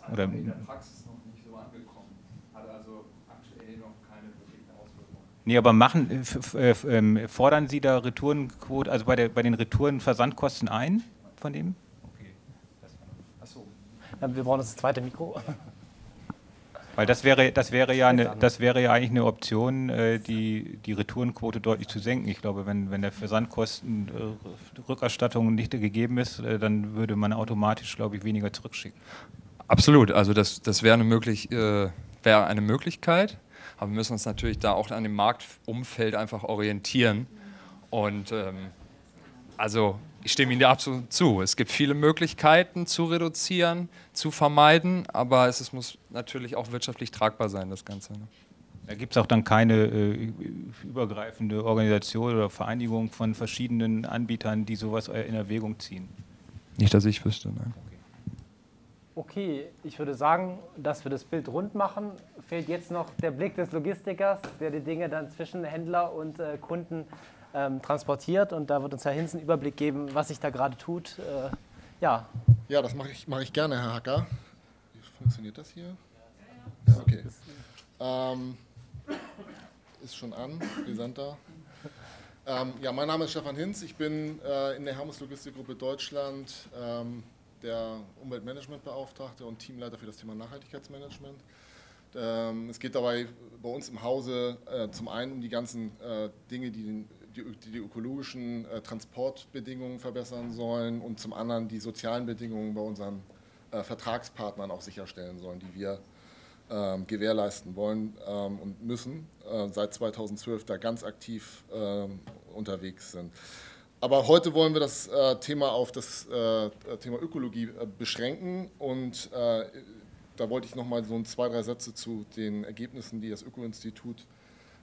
das oder in der Praxis noch nicht so angekommen. Hat also aktuell noch keine wirklichen Auswirkungen. Nee, aber machen, äh, ähm, fordern Sie da Retourenquote, also bei, der, bei den Retouren Versandkosten ein von dem? Okay. Achso. Wir brauchen das zweite Mikro. Weil das wäre, das wäre ja eine, das wäre ja eigentlich eine Option, äh, die, die Retourenquote deutlich zu senken. Ich glaube, wenn, wenn der Versandkosten äh, Rückerstattung nicht gegeben ist, äh, dann würde man automatisch, glaube ich, weniger zurückschicken. Absolut, also das, das wäre eine, möglich, äh, wäre eine Möglichkeit, aber wir müssen uns natürlich da auch an dem Marktumfeld einfach orientieren. Und ähm, also ich stimme Ihnen da absolut zu. Es gibt viele Möglichkeiten zu reduzieren, zu vermeiden, aber es, es muss natürlich auch wirtschaftlich tragbar sein, das Ganze. Ne? Da gibt es auch dann keine äh, übergreifende Organisation oder Vereinigung von verschiedenen Anbietern, die sowas in Erwägung ziehen. Nicht, dass ich wüsste, nein. Okay, ich würde sagen, dass wir das Bild rund machen, fehlt jetzt noch der Blick des Logistikers, der die Dinge dann zwischen Händler und äh, Kunden ähm, transportiert. Und da wird uns Herr Hinz einen Überblick geben, was sich da gerade tut. Äh, ja. Ja, das mache ich, mach ich gerne, Herr Hacker. Wie funktioniert das hier? Ja, okay. Ähm, ist schon an, Brisanta. Ähm, ja, mein Name ist Stefan Hinz. Ich bin äh, in der Hermes Logistikgruppe Deutschland ähm, der Umweltmanagementbeauftragte und Teamleiter für das Thema Nachhaltigkeitsmanagement. Ähm, es geht dabei bei uns im Hause äh, zum einen um die ganzen äh, Dinge, die den, die, die ökologischen äh, Transportbedingungen verbessern sollen und zum anderen die sozialen Bedingungen bei unseren Vertragspartnern auch sicherstellen sollen, die wir ähm, gewährleisten wollen ähm, und müssen, seit 2012 da ganz aktiv unterwegs sind. Aber heute wollen wir das Thema auf das Thema Ökologie beschränken und da wollte ich noch mal so ein, zwei, drei Sätze zu den Ergebnissen, die das Öko-Institut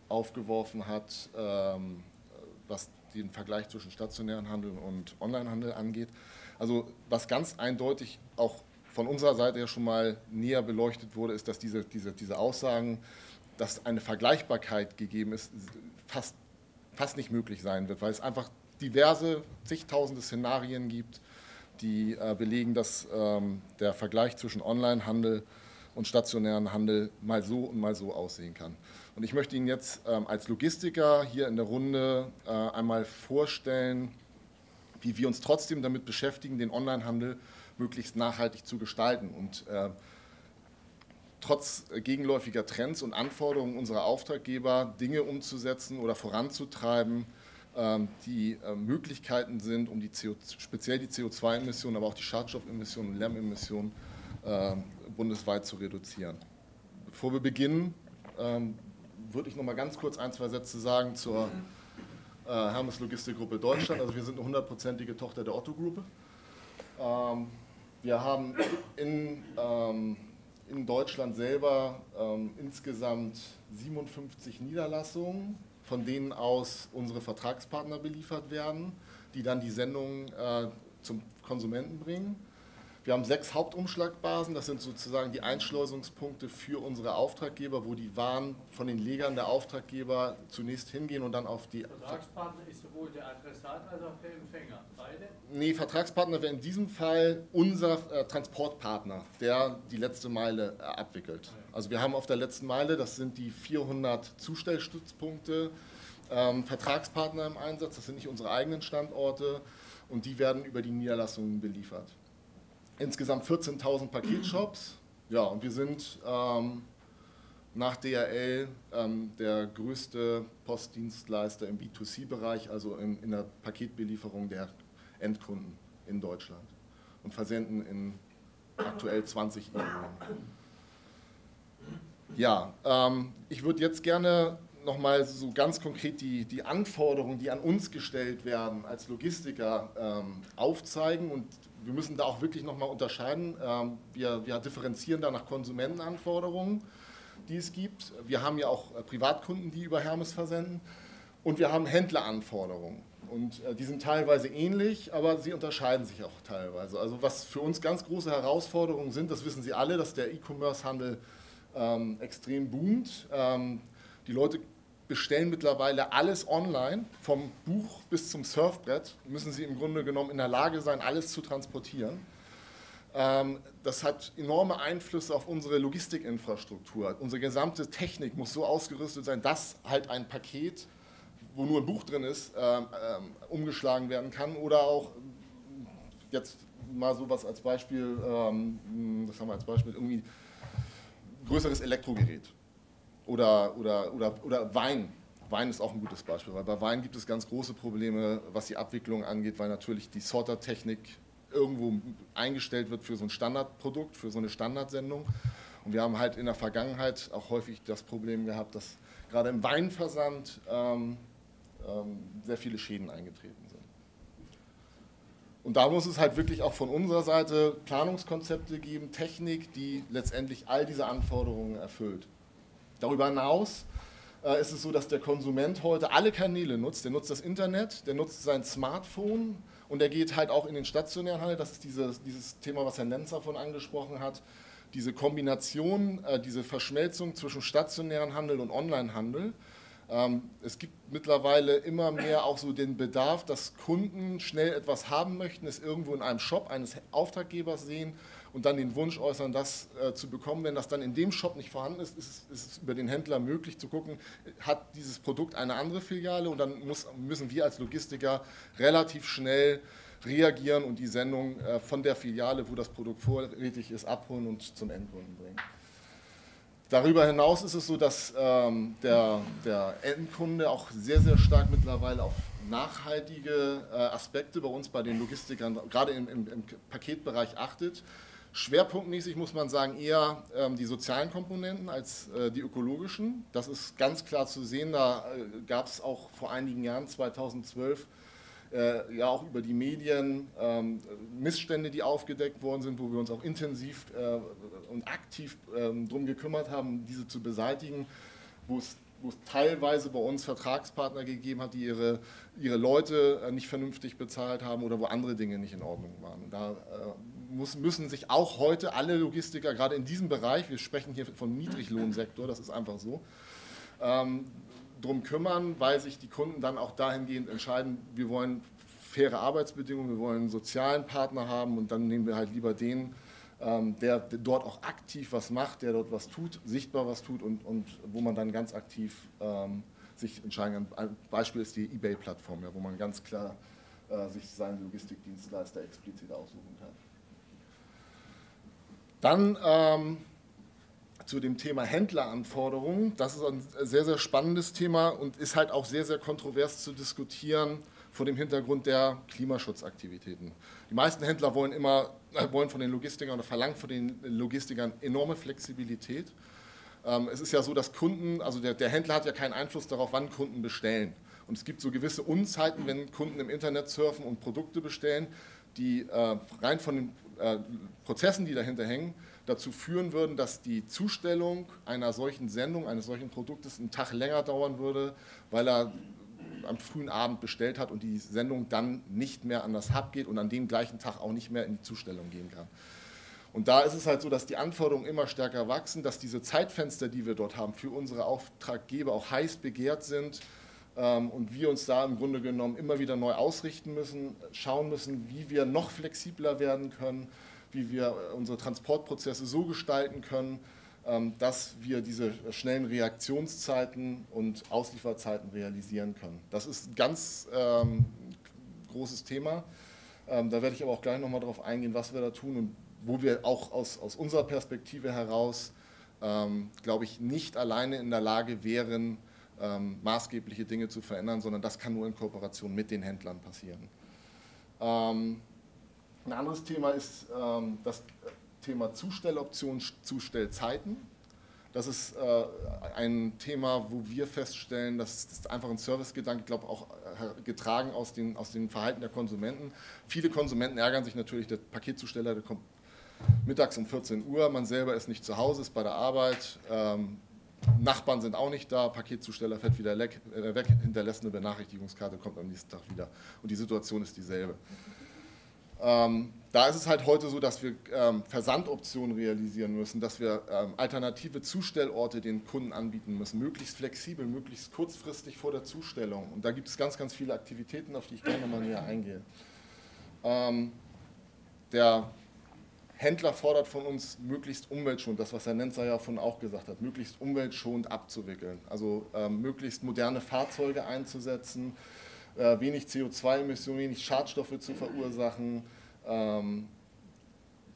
aufgeworfen hat, ähm, was den Vergleich zwischen stationären Handel und Onlinehandel angeht. Also was ganz eindeutig auch von unserer Seite ja schon mal näher beleuchtet wurde, ist, dass diese, diese, diese Aussagen, dass eine Vergleichbarkeit gegeben ist, fast, fast nicht möglich sein wird, weil es einfach diverse, zigtausende Szenarien gibt, die äh, belegen, dass ähm, der Vergleich zwischen Onlinehandel und stationären Handel mal so und mal so aussehen kann. Und ich möchte Ihnen jetzt ähm, als Logistiker hier in der Runde äh, einmal vorstellen, wie wir uns trotzdem damit beschäftigen, den Onlinehandel möglichst nachhaltig zu gestalten und äh, trotz gegenläufiger Trends und Anforderungen unserer Auftraggeber Dinge umzusetzen oder voranzutreiben, die äh, Möglichkeiten sind, um die CO, speziell die CO2-Emissionen, aber auch die Schadstoffemissionen und Lärmemissionen ähm, bundesweit zu reduzieren. Bevor wir beginnen, ähm, würde ich noch mal ganz kurz ein, zwei Sätze sagen zur äh, Hermes Logistikgruppe Deutschland. Also wir sind eine hundertprozentige Tochter der Otto-Gruppe. wir haben in, in Deutschland selber insgesamt 57 Niederlassungen von denen aus unsere Vertragspartner beliefert werden, die dann die Sendungen äh, zum Konsumenten bringen. Wir haben sechs Hauptumschlagbasen, das sind sozusagen die Einschleusungspunkte für unsere Auftraggeber, wo die Waren von den Legern der Auftraggeber zunächst hingehen und dann auf die... Vertragspartner ist sowohl der Adressat als auch der Empfänger, beide? Nee, Vertragspartner wäre in diesem Fall unser äh, Transportpartner, der die letzte Meile äh, abwickelt. Also wir haben auf der letzten Meile, das sind die 400 Zustellstützpunkte, ähm, Vertragspartner im Einsatz, das sind nicht unsere eigenen Standorte. Und die werden über die Niederlassungen beliefert insgesamt 14.000 Paketshops. Ja, und wir sind ähm, nach DRL ähm, der größte Postdienstleister im B2C-Bereich, also in, in, der Paketbelieferung der Endkunden in Deutschland und versenden in aktuell 20 EU. Ja, ähm, ich würde jetzt gerne nochmal so ganz konkret die, die Anforderungen, die an uns gestellt werden als Logistiker, ähm, aufzeigen und wir müssen da auch wirklich nochmal unterscheiden. Ähm, wir, wir differenzieren da nach Konsumentenanforderungen, die es gibt. Wir haben ja auch äh, Privatkunden, die über Hermes versenden. Und wir haben Händleranforderungen. Und äh, die sind teilweise ähnlich, aber sie unterscheiden sich auch teilweise. Also was für uns ganz große Herausforderungen sind, das wissen Sie alle, dass der E-Commerce-Handel ähm, extrem boomt. Ähm, die Leute bestellen mittlerweile alles online, vom Buch bis zum Surfbrett, müssen sie im Grunde genommen in der Lage sein, alles zu transportieren. Ähm, das hat enorme Einflüsse auf unsere Logistikinfrastruktur. Unsere gesamte Technik muss so ausgerüstet sein, dass halt ein Paket, wo nur ein Buch drin ist, ähm, ähm, umgeschlagen werden kann oder auch jetzt mal sowas als Beispiel, das haben wir als Beispiel, irgendwie größeres Elektrogerät oder, oder, oder, oder Wein. Wein ist auch ein gutes Beispiel, weil bei Wein gibt es ganz große Probleme, was die Abwicklung angeht, weil natürlich die Sorter-Technik irgendwo eingestellt wird für so ein Standardprodukt, für so eine Standardsendung. Und wir haben halt in der Vergangenheit auch häufig das Problem gehabt, dass gerade im Weinversand ähm, ähm, sehr viele Schäden eingetreten sind. Und da muss es halt wirklich auch von unserer Seite Planungskonzepte geben, Technik, die letztendlich all diese Anforderungen erfüllt. Darüber hinaus äh, ist es so, dass der Konsument heute alle Kanäle nutzt. Der nutzt das Internet, der nutzt sein Smartphone und der geht halt auch in den stationären Handel. Das ist dieses, dieses Thema, was Herr Nenz davon angesprochen hat. Diese Kombination, äh, diese Verschmelzung zwischen stationären Handel und Onlinehandel. Ähm, es gibt mittlerweile immer mehr auch so den Bedarf, dass Kunden schnell etwas haben möchten, es irgendwo in einem Shop eines Auftraggebers sehen und dann den Wunsch äußern, das äh, zu bekommen. Wenn das dann in dem Shop nicht vorhanden ist, ist es, ist es, über den Händler möglich zu gucken, hat dieses Produkt eine andere Filiale und dann muss, müssen wir als Logistiker relativ schnell reagieren und die Sendung äh, von der Filiale, wo das Produkt vorrätig ist, abholen und zum Endkunden bringen. Darüber hinaus ist es so, dass ähm, der, der, Endkunde auch sehr, sehr stark mittlerweile auf nachhaltige äh, Aspekte bei uns, bei den Logistikern, gerade im, im, im Paketbereich achtet. Schwerpunktmäßig muss man sagen eher ähm, die sozialen Komponenten als äh, die ökologischen. Das ist ganz klar zu sehen. Da äh, gab es auch vor einigen Jahren, 2012, äh, ja auch über die Medien ähm, Missstände, die aufgedeckt worden sind, wo wir uns auch intensiv äh, und aktiv ähm, darum gekümmert haben, diese zu beseitigen, wo es wo es teilweise bei uns Vertragspartner gegeben hat, die ihre, ihre Leute äh, nicht vernünftig bezahlt haben oder wo andere Dinge nicht in Ordnung waren. Da äh, muss, müssen sich auch heute alle Logistiker, gerade in diesem Bereich, wir sprechen hier vom Niedriglohnsektor, das ist einfach so, ähm, drum kümmern, weil sich die Kunden dann auch dahingehend entscheiden, wir wollen faire Arbeitsbedingungen, wir wollen einen sozialen Partner haben und dann nehmen wir halt lieber den, ähm, der dort auch aktiv was macht, der dort was tut, sichtbar was tut und, und wo man dann ganz aktiv ähm, sich entscheiden kann. Ein Beispiel ist die eBay-Plattform, ja, wo man ganz klar äh, sich seinen Logistikdienstleister explizit aussuchen kann. Dann ähm, zu dem Thema Händleranforderungen. Das ist ein sehr, sehr spannendes Thema und ist halt auch sehr, sehr kontrovers zu diskutieren vor dem Hintergrund der Klimaschutzaktivitäten. Die meisten Händler wollen immer äh, wollen von den Logistikern oder verlangen von den Logistikern enorme Flexibilität. Ähm, es ist ja so, dass Kunden, also der, der Händler hat ja keinen Einfluss darauf, wann Kunden bestellen. Und es gibt so gewisse Unzeiten, wenn Kunden im Internet surfen und Produkte bestellen, die äh, rein von den äh, Prozessen, die dahinter hängen, dazu führen würden, dass die Zustellung einer solchen Sendung, eines solchen Produktes einen Tag länger dauern würde, weil er am frühen Abend bestellt hat und die Sendung dann nicht mehr an das Hub geht und an dem gleichen Tag auch nicht mehr in die Zustellung gehen kann. Und da ist es halt so, dass die Anforderungen immer stärker wachsen, dass diese Zeitfenster, die wir dort haben, für unsere Auftraggeber auch heiß begehrt sind und wir uns da im Grunde genommen immer wieder neu ausrichten müssen, schauen müssen, wie wir noch flexibler werden können, wie wir unsere Transportprozesse so gestalten können, ähm, dass wir diese schnellen Reaktionszeiten und Auslieferzeiten realisieren können. Das ist ein ganz ähm, großes Thema. Ähm, da werde ich aber auch gleich nochmal darauf eingehen, was wir da tun und wo wir auch aus, aus unserer Perspektive heraus, ähm, glaube ich, nicht alleine in der Lage wären, ähm, maßgebliche Dinge zu verändern, sondern das kann nur in Kooperation mit den Händlern passieren. Ähm, ein anderes Thema ist das Thema Zustelloptionen, Zustellzeiten. Das ist äh, ein Thema, wo wir feststellen, das ist einfach ein Servicegedanke, ich glaube auch äh, getragen aus, den, aus dem Verhalten der Konsumenten. Viele Konsumenten ärgern sich natürlich, der Paketzusteller, der kommt mittags um 14 Uhr, man selber ist nicht zu Hause, ist bei der Arbeit, ähm, Nachbarn sind auch nicht da, Paketzusteller fährt wieder weg, äh, weg, hinterlässt eine Benachrichtigungskarte, kommt am nächsten Tag wieder. Und die Situation ist dieselbe. Ähm, da ist es halt heute so, dass wir ähm, Versandoptionen realisieren müssen, dass wir ähm, alternative Zustellorte den Kunden anbieten müssen, möglichst flexibel, möglichst kurzfristig vor der Zustellung. Und da gibt es ganz, ganz viele Aktivitäten, auf die ich gerne mal näher eingehe. Ähm, der Händler fordert von uns, möglichst umweltschonend, das was Herr Nenzer ja von auch gesagt hat, möglichst umweltschonend abzuwickeln. Also ähm, möglichst moderne Fahrzeuge einzusetzen, äh, wenig CO2-Emissionen, wenig Schadstoffe zu verursachen, ähm,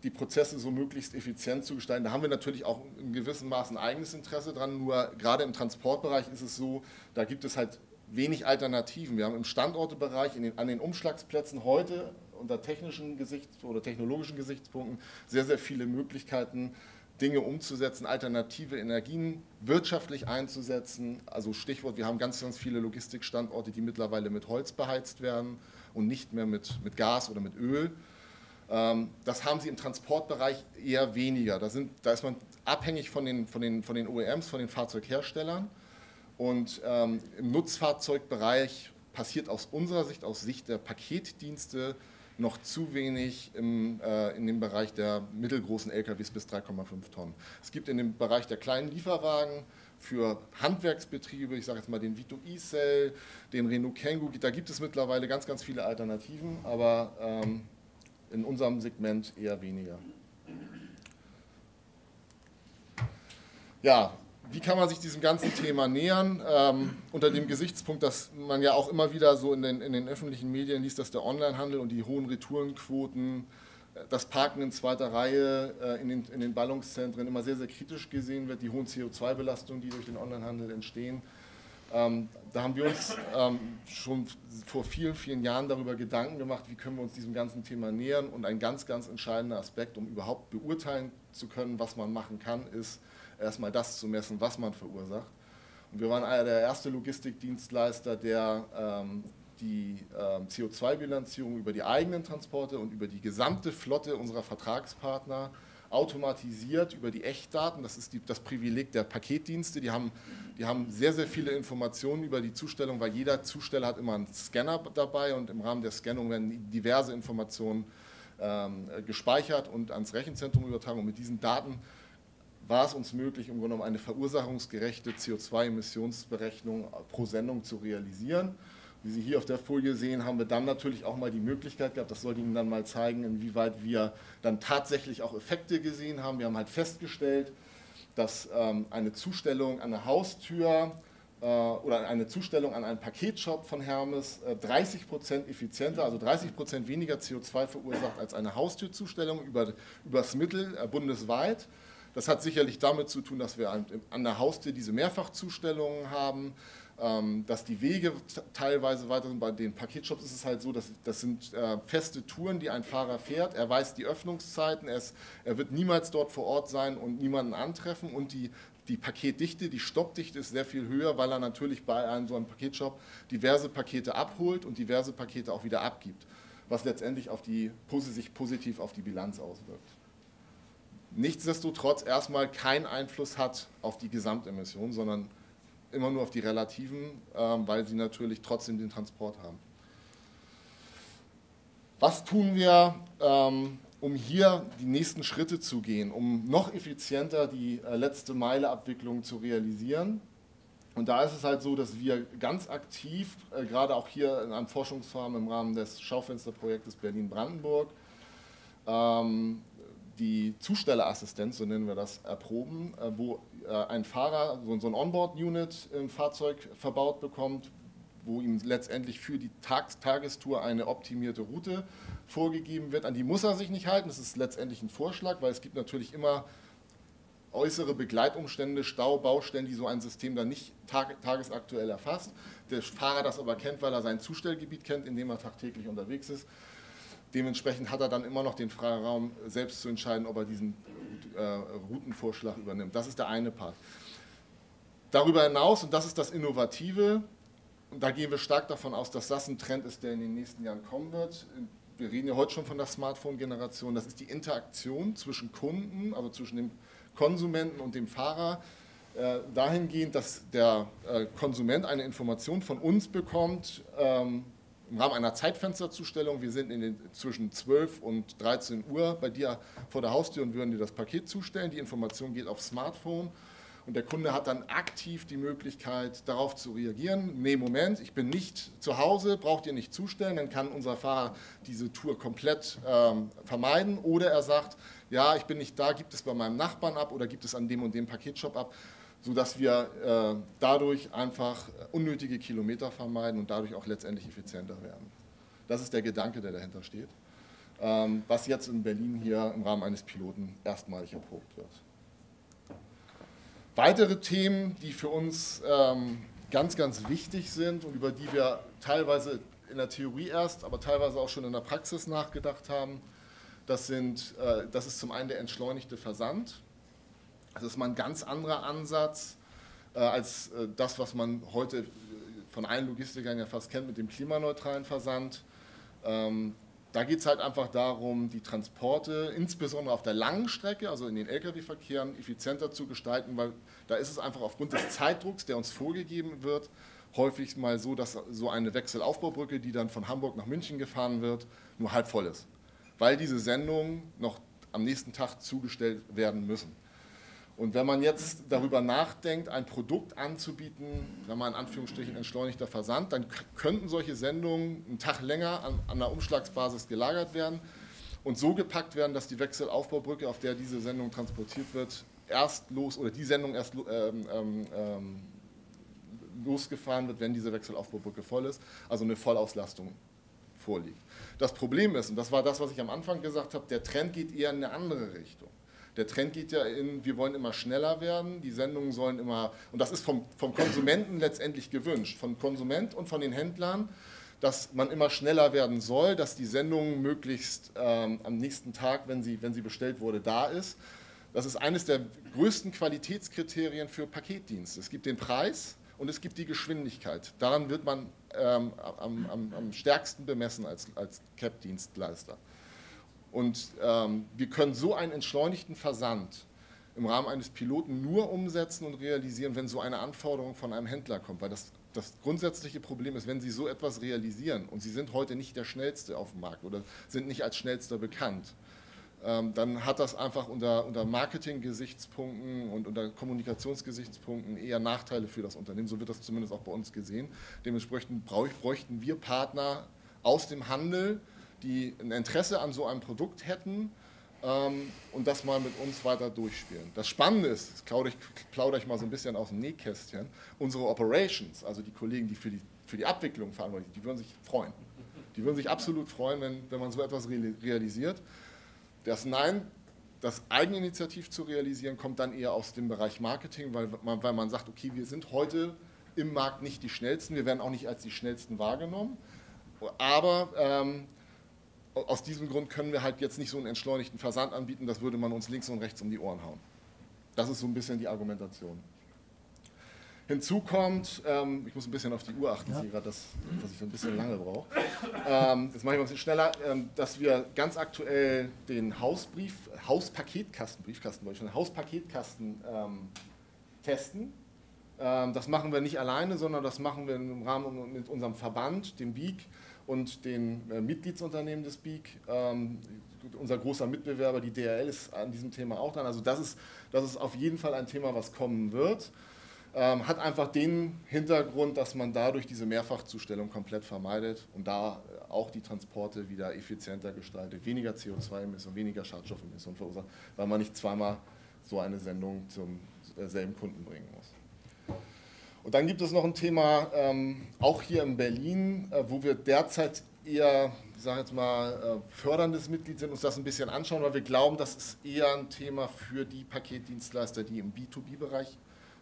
die Prozesse so möglichst effizient zu gestalten. Da haben wir natürlich auch in gewissem Maße ein eigenes Interesse dran, nur gerade im Transportbereich ist es so, da gibt es halt wenig Alternativen. Wir haben im Standortebereich den, an den Umschlagsplätzen heute unter technischen Gesichts- oder technologischen Gesichtspunkten sehr, sehr viele Möglichkeiten, Dinge umzusetzen, alternative Energien wirtschaftlich einzusetzen. Also Stichwort, wir haben ganz, ganz viele Logistikstandorte, die mittlerweile mit Holz beheizt werden und nicht mehr mit, mit Gas oder mit Öl. Ähm, das haben sie im Transportbereich eher weniger. Da, sind, da ist man abhängig von den, von, den, von den OEMs, von den Fahrzeugherstellern. Und ähm, im Nutzfahrzeugbereich passiert aus unserer Sicht, aus Sicht der Paketdienste, noch zu wenig im, äh, in dem Bereich der mittelgroßen LKWs bis 3,5 Tonnen. Es gibt in dem Bereich der kleinen Lieferwagen für Handwerksbetriebe, ich sage jetzt mal den Vito E-Cell, den Renault Kangoo, da gibt es mittlerweile ganz, ganz viele Alternativen, aber ähm, in unserem Segment eher weniger. Ja, wie kann man sich diesem ganzen Thema nähern? Ähm, unter dem Gesichtspunkt, dass man ja auch immer wieder so in den, in den öffentlichen Medien liest, dass der Onlinehandel und die hohen Retourenquoten, äh, das Parken in zweiter Reihe äh, in, den, in den Ballungszentren immer sehr, sehr kritisch gesehen wird, die hohen CO2-Belastungen, die durch den Onlinehandel entstehen. Ähm, da haben wir uns ähm, schon vor vielen, vielen Jahren darüber Gedanken gemacht, wie können wir uns diesem ganzen Thema nähern. Und ein ganz, ganz entscheidender Aspekt, um überhaupt beurteilen zu können, was man machen kann, ist erstmal das zu messen, was man verursacht. Und wir waren einer der ersten Logistikdienstleister, der ähm, die ähm, CO2-Bilanzierung über die eigenen Transporte und über die gesamte Flotte unserer Vertragspartner automatisiert über die Echtdaten. Das ist die, das Privileg der Paketdienste. Die haben, die haben sehr, sehr viele Informationen über die Zustellung, weil jeder Zusteller hat immer einen Scanner dabei und im Rahmen der Scannung werden diverse Informationen ähm, gespeichert und ans Rechenzentrum übertragen. Und mit diesen Daten war es uns möglich, im eine verursachungsgerechte CO2-Emissionsberechnung pro Sendung zu realisieren. Wie Sie hier auf der Folie sehen, haben wir dann natürlich auch mal die Möglichkeit gehabt, das sollte Ihnen dann mal zeigen, inwieweit wir dann tatsächlich auch Effekte gesehen haben. Wir haben halt festgestellt, dass ähm, eine Zustellung an eine Haustür äh, oder eine Zustellung an einen Paketshop von Hermes äh, 30 Prozent effizienter, also 30 Prozent weniger CO2 verursacht als eine Haustürzustellung über, übers Mittel äh, bundesweit. Das hat sicherlich damit zu tun, dass wir an der Haustür diese Mehrfachzustellungen haben, ähm, dass die Wege teilweise weiter sind. Bei den Paketshops ist es halt so, dass das sind äh, feste Touren, die ein Fahrer fährt. Er weiß die Öffnungszeiten, er, ist, er wird niemals dort vor Ort sein und niemanden antreffen und die die Paketdichte, die Stoppdichte ist sehr viel höher, weil er natürlich bei einem so einem Paketshop diverse Pakete abholt und diverse Pakete auch wieder abgibt, was letztendlich auf die, sich positiv auf die Bilanz auswirkt nichtsdestotrotz erstmal keinen Einfluss hat auf die Gesamtemission, sondern immer nur auf die relativen, ähm, weil sie natürlich trotzdem den Transport haben. Was tun wir, ähm, um hier die nächsten Schritte zu gehen, um noch effizienter die äh, letzte Meile Abwicklung zu realisieren? Und da ist es halt so, dass wir ganz aktiv, äh, gerade auch hier in einem Forschungsfarm im Rahmen des Schaufensterprojektes Berlin-Brandenburg, ähm, die Zustellerassistenz, so nennen wir das, erproben, äh, wo äh, ein Fahrer so ein Onboard-Unit im Fahrzeug verbaut bekommt, wo ihm letztendlich für die Tagestour eine optimierte Route vorgegeben wird. An die muss er sich nicht halten, das ist letztendlich ein Vorschlag, weil es gibt natürlich immer äußere Begleitumstände, Stau, Baustellen, die so ein System dann nicht tagesaktuell erfasst. Der Fahrer das aber kennt, weil er sein Zustellgebiet kennt, in dem er tagtäglich unterwegs ist. Dementsprechend hat er dann immer noch den Freiraum, selbst zu entscheiden, ob er diesen äh, Routenvorschlag übernimmt. Das ist der eine Part. Darüber hinaus, und das ist das Innovative, und da gehen wir stark davon aus, dass das ein Trend ist, der in den nächsten Jahren kommen wird. Wir reden ja heute schon von der Smartphone-Generation. Das ist die Interaktion zwischen Kunden, also zwischen dem Konsumenten und dem Fahrer, äh, dahingehend, dass der äh, Konsument eine Information von uns bekommt, ähm, im Rahmen einer Zeitfensterzustellung. Wir sind in den, zwischen 12 und 13 Uhr bei dir vor der Haustür und würden dir das Paket zustellen. Die Information geht aufs Smartphone und der Kunde hat dann aktiv die Möglichkeit, darauf zu reagieren. Nee, Moment, ich bin nicht zu Hause, braucht ihr nicht zustellen. Dann kann unser Fahrer diese Tour komplett ähm, vermeiden. Oder er sagt, ja, ich bin nicht da, gibt es bei meinem Nachbarn ab oder gibt es an dem und dem Paketshop ab sodass wir äh, dadurch einfach unnötige Kilometer vermeiden und dadurch auch letztendlich effizienter werden. Das ist der Gedanke, der dahinter steht, ähm, was jetzt in Berlin hier im Rahmen eines Piloten erstmalig erprobt wird. Weitere Themen, die für uns ähm, ganz, ganz wichtig sind und über die wir teilweise in der Theorie erst, aber teilweise auch schon in der Praxis nachgedacht haben, das, sind, äh, das ist zum einen der entschleunigte Versand. Das ist mal ein ganz anderer Ansatz äh, als äh, das, was man heute äh, von allen Logistikern ja fast kennt mit dem klimaneutralen Versand. Ähm, da geht es halt einfach darum, die Transporte, insbesondere auf der langen Strecke, also in den Lkw-Verkehren, effizienter zu gestalten, weil da ist es einfach aufgrund des Zeitdrucks, der uns vorgegeben wird, häufig mal so, dass so eine Wechselaufbaubrücke, die dann von Hamburg nach München gefahren wird, nur halb voll ist, weil diese Sendungen noch am nächsten Tag zugestellt werden müssen. Und wenn man jetzt darüber nachdenkt, ein Produkt anzubieten, wenn man in Anführungsstrichen entschleunigter Versand, dann könnten solche Sendungen einen Tag länger an, an einer Umschlagsbasis gelagert werden und so gepackt werden, dass die Wechselaufbaubrücke, auf der diese Sendung transportiert wird, erst los oder die Sendung erst ähm, ähm, ähm, losgefahren wird, wenn diese Wechselaufbaubrücke voll ist, also eine Vollauslastung vorliegt. Das Problem ist, und das war das, was ich am Anfang gesagt habe, der Trend geht eher in eine andere Richtung. Der Trend geht ja in, wir wollen immer schneller werden, die Sendungen sollen immer, und das ist vom, vom Konsumenten letztendlich gewünscht, von Konsument und von den Händlern, dass man immer schneller werden soll, dass die Sendung möglichst ähm, am nächsten Tag, wenn sie, wenn sie bestellt wurde, da ist. Das ist eines der größten Qualitätskriterien für Paketdienste. Es gibt den Preis und es gibt die Geschwindigkeit. Daran wird man ähm, am, am, am, stärksten bemessen als, als CAP-Dienstleister. Und ähm, wir können so einen entschleunigten Versand im Rahmen eines Piloten nur umsetzen und realisieren, wenn so eine Anforderung von einem Händler kommt. Weil das, das grundsätzliche Problem ist, wenn Sie so etwas realisieren und Sie sind heute nicht der Schnellste auf dem Markt oder sind nicht als Schnellster bekannt, ähm, dann hat das einfach unter, unter Marketing-Gesichtspunkten und unter Kommunikationsgesichtspunkten eher Nachteile für das Unternehmen. So wird das zumindest auch bei uns gesehen. Dementsprechend bräuchten wir Partner aus dem Handel, die ein Interesse an so einem Produkt hätten ähm, und das mal mit uns weiter durchspielen. Das Spannende ist, das plaudere ich, plaudere ich mal so ein bisschen aus dem Nähkästchen, unsere Operations, also die Kollegen, die für die, für die Abwicklung verantwortlich sind, die würden sich freuen. Die würden sich absolut freuen, wenn, wenn man so etwas realisiert. Das Nein, das Eigeninitiativ zu realisieren, kommt dann eher aus dem Bereich Marketing, weil man, weil man sagt, okay, wir sind heute im Markt nicht die Schnellsten, wir werden auch nicht als die Schnellsten wahrgenommen, aber ähm, aus diesem Grund können wir halt jetzt nicht so einen entschleunigten Versand anbieten, das würde man uns links und rechts um die Ohren hauen. Das ist so ein bisschen die Argumentation. Hinzu kommt, ähm, ich muss ein bisschen auf die Uhr achten, ja. gerade, dass, dass, ich so ein bisschen lange brauche. Ähm, das mache ich mal ein bisschen schneller, ähm, dass wir ganz aktuell den Hausbrief, Hauspaketkasten, Briefkasten wollte ich schon, Hauspaketkasten ähm, testen. Ähm, das machen wir nicht alleine, sondern das machen wir im Rahmen mit unserem Verband, dem BIG und den äh, Mitgliedsunternehmen des BIG. Ähm, unser großer Mitbewerber, die DRL, ist an diesem Thema auch dran. Also das ist, das ist auf jeden Fall ein Thema, was kommen wird. Ähm, hat einfach den Hintergrund, dass man dadurch diese Mehrfachzustellung komplett vermeidet und da äh, auch die Transporte wieder effizienter gestaltet, weniger CO2-Emissionen, weniger Schadstoffemissionen verursacht, weil man nicht zweimal so eine Sendung zum äh, selben Kunden bringen muss. Und dann gibt es noch ein Thema, ähm, auch hier in Berlin, äh, wo wir derzeit eher, ich sage jetzt mal, äh, förderndes Mitglied sind, uns das ein bisschen anschauen, weil wir glauben, das ist eher ein Thema für die Paketdienstleister, die im B2B-Bereich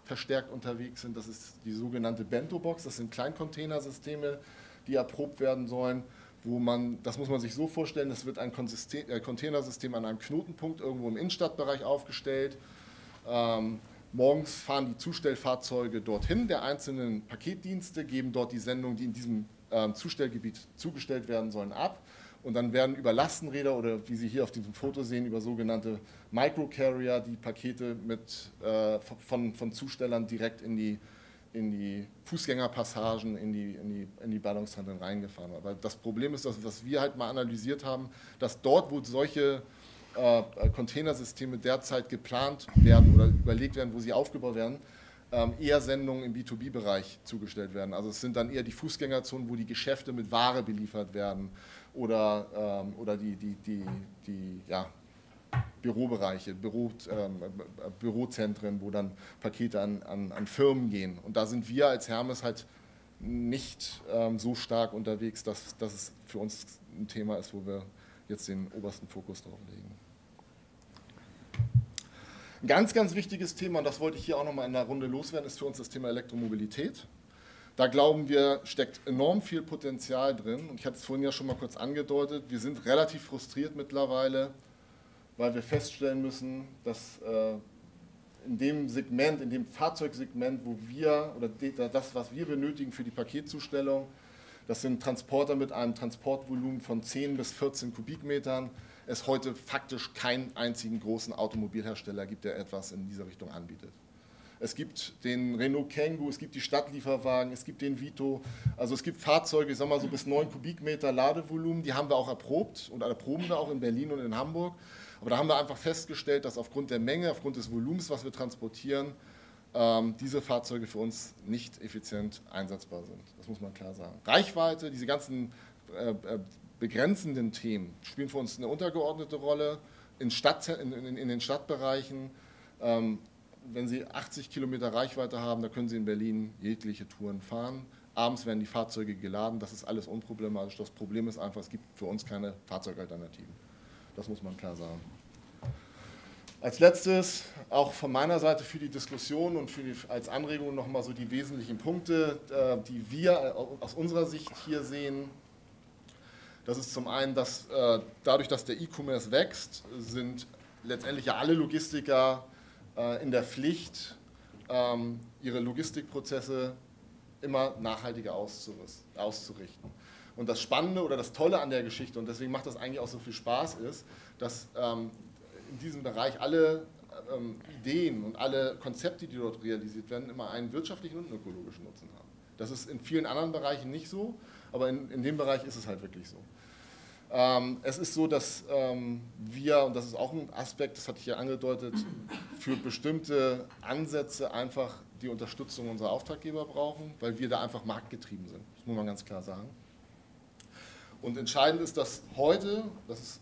verstärkt unterwegs sind. Das ist die sogenannte Bento-Box. Das sind Kleincontainersysteme, die erprobt werden sollen, wo man, das muss man sich so vorstellen, es wird ein äh, Containersystem an einem Knotenpunkt irgendwo im Innenstadtbereich aufgestellt. Ähm, morgens fahren die Zustellfahrzeuge dorthin der einzelnen Paketdienste, geben dort die Sendungen, die in diesem ähm, Zustellgebiet zugestellt werden sollen, ab und dann werden über Lastenräder oder wie Sie hier auf diesem Foto sehen, über sogenannte Microcarrier die Pakete mit, äh, von, von Zustellern direkt in die, in die Fußgängerpassagen, in die, in die, in die Ballungshandeln reingefahren. Aber das Problem ist, dass, was wir halt mal analysiert haben, dass dort, wo solche äh, Containersysteme derzeit geplant werden oder überlegt werden, wo sie aufgebaut werden, ähm, eher Sendungen im B2B-Bereich zugestellt werden. Also es sind dann eher die Fußgängerzonen, wo die Geschäfte mit Ware beliefert werden oder, ähm, oder die, die, die, die ja, Bürobereiche, Büro, ähm, Bürozentren, wo dann Pakete an, an, an, Firmen gehen. Und da sind wir als Hermes halt nicht ähm, so stark unterwegs, dass, dass es für uns ein Thema ist, wo wir jetzt den obersten Fokus drauf legen. Ein ganz, ganz wichtiges Thema, und das wollte ich hier auch nochmal in der Runde loswerden, ist für uns das Thema Elektromobilität. Da glauben wir, steckt enorm viel Potenzial drin. Und ich hatte es vorhin ja schon mal kurz angedeutet, wir sind relativ frustriert mittlerweile, weil wir feststellen müssen, dass äh, in dem Segment, in dem Fahrzeugsegment, wo wir, oder das, was wir benötigen für die Paketzustellung, das sind Transporter mit einem Transportvolumen von 10 bis 14 Kubikmetern, es heute faktisch keinen einzigen großen Automobilhersteller gibt, der etwas in dieser Richtung anbietet. Es gibt den Renault Kangoo, es gibt die Stadtlieferwagen, es gibt den Vito. Also es gibt Fahrzeuge, ich sag mal so bis 9 Kubikmeter Ladevolumen, die haben wir auch erprobt und erproben wir auch in Berlin und in Hamburg. Aber da haben wir einfach festgestellt, dass aufgrund der Menge, aufgrund des Volumens, was wir transportieren, ähm, diese Fahrzeuge für uns nicht effizient einsetzbar sind. Das muss man klar sagen. Reichweite, diese ganzen äh, äh, begrenzenden Themen spielen für uns eine untergeordnete Rolle in, Stadt, in, in, in den Stadtbereichen Ähm, wenn Sie 80 Kilometer Reichweite haben, da können Sie in Berlin jegliche Touren fahren. Abends werden die Fahrzeuge geladen, das ist alles unproblematisch. Das Problem ist einfach, es gibt für uns keine Fahrzeugalternativen. Das muss man klar sagen. Als letztes, auch von meiner Seite für die Diskussion und für die, als Anregung nochmal so die wesentlichen Punkte, äh, die wir äh, aus unserer Sicht hier sehen. Das ist zum einen, dass äh, dadurch, dass der E-Commerce wächst, sind letztendlich ja alle Logistiker in der Pflicht, ähm, ihre Logistikprozesse immer nachhaltiger auszurichten. Und das Spannende oder das Tolle an der Geschichte, und deswegen macht das eigentlich auch so viel Spaß, ist, dass ähm, in diesem Bereich alle ähm, Ideen und alle Konzepte, die dort realisiert werden, immer einen wirtschaftlichen und einen ökologischen Nutzen haben. Das ist in vielen anderen Bereichen nicht so, aber in, in dem Bereich ist es halt wirklich so. Ähm, es ist so, dass ähm, wir, und das ist auch ein Aspekt, das hatte ich ja angedeutet, für bestimmte Ansätze einfach die Unterstützung unserer Auftraggeber brauchen, weil wir da einfach marktgetrieben sind. Das muss man ganz klar sagen. Und entscheidend ist, dass heute, das ist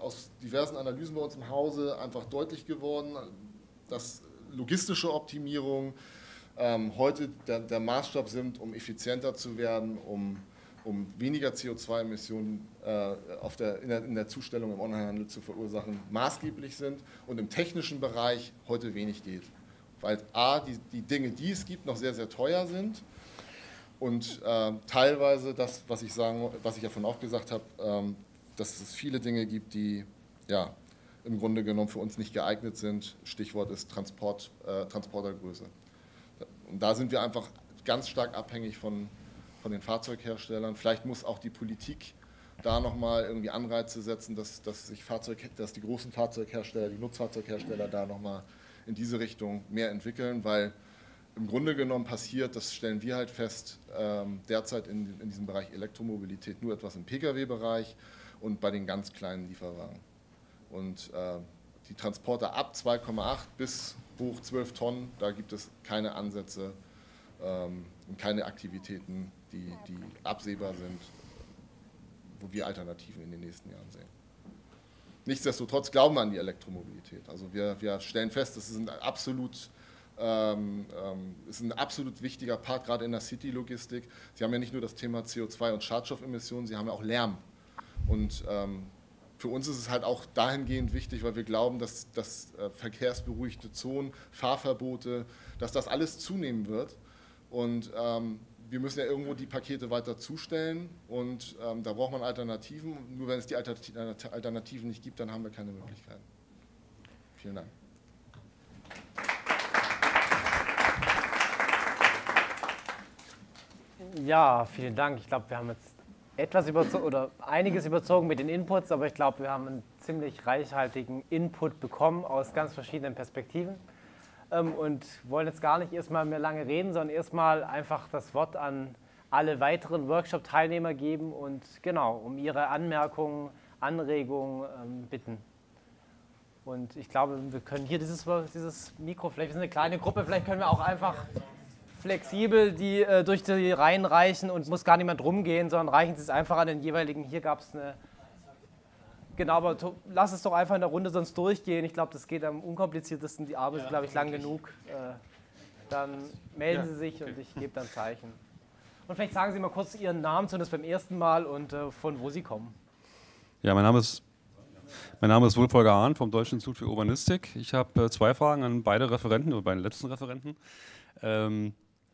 aus diversen Analysen bei uns im Hause einfach deutlich geworden, dass logistische Optimierung ähm, heute der, der, Maßstab sind, um effizienter zu werden, um, um weniger CO2-Emissionen äh, der, in, der, in der Zustellung im Onlinehandel zu verursachen, maßgeblich sind und im technischen Bereich heute wenig geht. Weil A, die, die Dinge, die es gibt, noch sehr, sehr teuer sind und äh, teilweise das, was ich, sagen, was ich ja von auch gesagt habe, ähm, dass es viele Dinge gibt, die ja, im Grunde genommen für uns nicht geeignet sind. Stichwort ist Transport, äh, Transportergröße. Und da sind wir einfach ganz stark abhängig von, von den Fahrzeugherstellern. Vielleicht muss auch die Politik da nochmal irgendwie Anreize setzen, dass, dass, sich Fahrzeug, dass die großen Fahrzeughersteller, die Nutzfahrzeughersteller da nochmal in diese Richtung mehr entwickeln, weil im Grunde genommen passiert, das stellen wir halt fest, ähm, derzeit in, in diesem Bereich Elektromobilität nur etwas im Pkw-Bereich und bei den ganz kleinen Lieferwagen. Und äh, die Transporter ab 2,8 bis hoch 12 Tonnen, da gibt es keine Ansätze ähm, und keine Aktivitäten, die, die absehbar sind, wo wir Alternativen in den nächsten Jahren sehen. Nichtsdestotrotz glauben wir an die Elektromobilität. Also wir, wir stellen fest, das ist ein absolut ähm, ähm, ist ein absolut wichtiger Part, gerade in der City-Logistik. Sie haben ja nicht nur das Thema CO2 und Schadstoffemissionen, Sie haben ja auch Lärm. Und ähm, für uns ist es halt auch dahingehend wichtig, weil wir glauben, dass, dass äh, verkehrsberuhigte Zonen, Fahrverbote, dass das alles zunehmen wird. Und ähm, wir müssen ja irgendwo die Pakete weiter zustellen und ähm, da braucht man Alternativen. Nur wenn es die Alternativen nicht gibt, dann haben wir keine Möglichkeiten. Vielen Dank. Ja, vielen Dank. Ich glaube, wir haben jetzt etwas überzogen oder einiges überzogen mit den Inputs, aber ich glaube, wir haben einen ziemlich reichhaltigen Input bekommen aus ganz verschiedenen Perspektiven und wollen jetzt gar nicht erstmal mehr lange reden, sondern erstmal einfach das Wort an alle weiteren Workshop-Teilnehmer geben und genau um ihre Anmerkungen, Anregungen ähm, bitten. Und ich glaube, wir können hier dieses, dieses Mikro, vielleicht ist eine kleine Gruppe, vielleicht können wir auch einfach flexibel die äh, durch die Reihen reichen und muss gar niemand rumgehen, sondern reichen Sie es einfach an den jeweiligen. Hier gab es eine. Genau, aber lass es doch einfach in der Runde sonst durchgehen. Ich glaube, das geht am unkompliziertesten. Die Arbeit ist, glaube ich, lang genug. Äh, dann melden Sie sich und ich gebe dann Zeichen. Und vielleicht sagen Sie mal kurz Ihren Namen, zumindest beim ersten Mal und äh, von wo Sie kommen. Ja, mein Name ist mein Name ist Wolfholger Hahn vom Deutschen Institut für Urbanistik. Ich habe äh, zwei Fragen an beide Referenten oder beiden letzten Referenten. Ähm,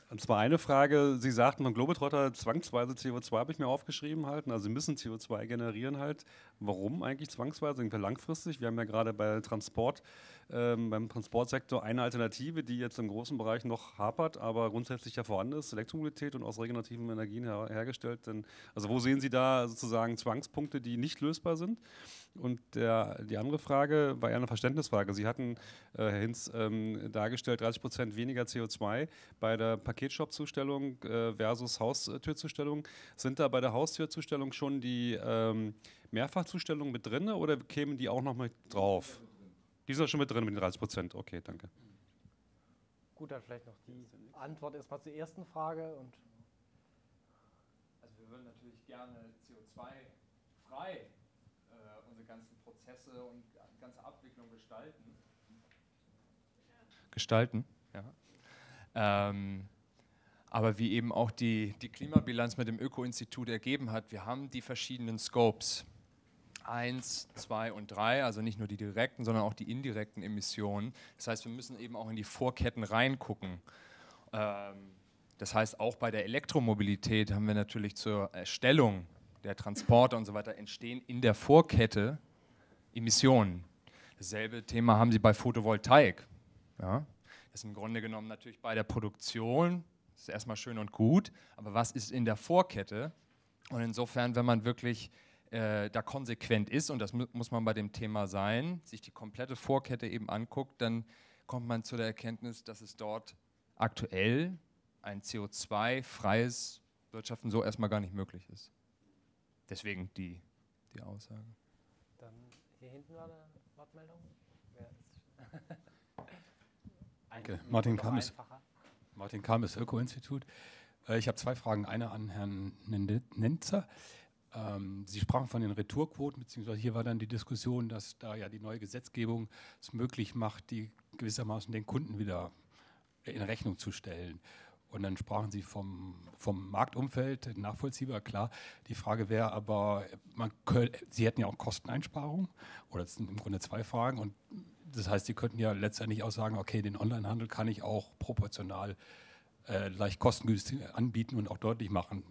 und zwar eine Frage, Sie sagten beim Globetrotter zwangsweise CO2 habe ich mir aufgeschrieben halten, also Sie müssen CO2 generieren halt. Warum eigentlich zwangsweise? Irgendwie langfristig? Wir haben ja gerade bei Transport, ähm, beim Transportsektor eine Alternative, die jetzt im großen Bereich noch hapert, aber grundsätzlich ja vorhanden ist, Elektromobilität und aus regenerativen Energien her hergestellt. Denn, also wo sehen Sie da sozusagen Zwangspunkte, die nicht lösbar sind? Und der, die andere Frage war eher eine Verständnisfrage. Sie hatten, äh, Herr Hinz, ähm, dargestellt, 30 Prozent weniger CO2 bei der Paketshop-Zustellung äh, versus Haustürzustellung. Sind da bei der Haustürzustellung schon die ähm, Mehrfachzustellungen mit drin oder kämen die auch noch mit drauf? Die sind schon mit drin mit den 30 Prozent. Okay, danke. Gut, dann vielleicht noch die Antwort erstmal zur ersten Frage. Und also wir würden natürlich gerne CO2-frei Prozesse und ganze Abwicklung gestalten. gestalten. Ja. Ähm, aber wie eben auch die, die Klimabilanz mit dem Öko-Institut ergeben hat, wir haben die verschiedenen Scopes. Eins, zwei und drei, also nicht nur die direkten, sondern auch die indirekten Emissionen. Das heißt, wir müssen eben auch in die Vorketten reingucken. Ähm, das heißt, auch bei der Elektromobilität haben wir natürlich zur Erstellung der Transporter und so weiter entstehen in der Vorkette Emissionen. Dasselbe Thema haben Sie bei Photovoltaik. Ja? Das ist im Grunde genommen natürlich bei der Produktion, das ist erstmal schön und gut, aber was ist in der Vorkette? Und insofern, wenn man wirklich äh, da konsequent ist, und das mu muss man bei dem Thema sein, sich die komplette Vorkette eben anguckt, dann kommt man zu der Erkenntnis, dass es dort aktuell ein CO2-freies Wirtschaften so erstmal gar nicht möglich ist. Deswegen die, die Aussage. Dann hier hinten war eine Wortmeldung. Danke. Martin Kames. Martin Kames, Öko-Institut. Äh, ich habe zwei Fragen. Eine an Herrn Nenzer. Ähm, Sie sprachen von den Retourquoten, beziehungsweise hier war dann die Diskussion, dass da ja die neue Gesetzgebung es möglich macht, die gewissermaßen den Kunden wieder in Rechnung zu stellen. Und dann sprachen Sie vom, vom Marktumfeld, nachvollziehbar, klar. Die Frage wäre aber, könnte, Sie hätten ja auch Kosteneinsparungen, oder das sind im Grunde zwei Fragen. Und das heißt, Sie könnten ja letztendlich auch sagen, okay, den Onlinehandel kann ich auch proportional äh, leicht kostengünstig anbieten und auch deutlich machen.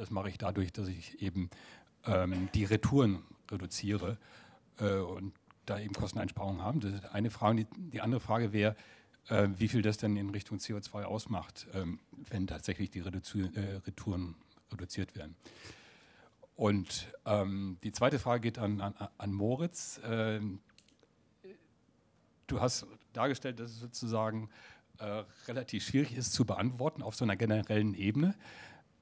Das mache ich dadurch, dass ich eben ähm, die Retouren reduziere äh, und da eben Kosteneinsparungen haben. Das ist eine Frage. Die, die andere Frage wäre, äh, wie viel das denn in Richtung CO2 ausmacht, ähm, wenn tatsächlich die Redu äh, Retouren reduziert werden. Und ähm, die zweite Frage geht an, an, an Moritz. Ähm, du hast dargestellt, dass es sozusagen äh, relativ schwierig ist zu beantworten auf so einer generellen Ebene.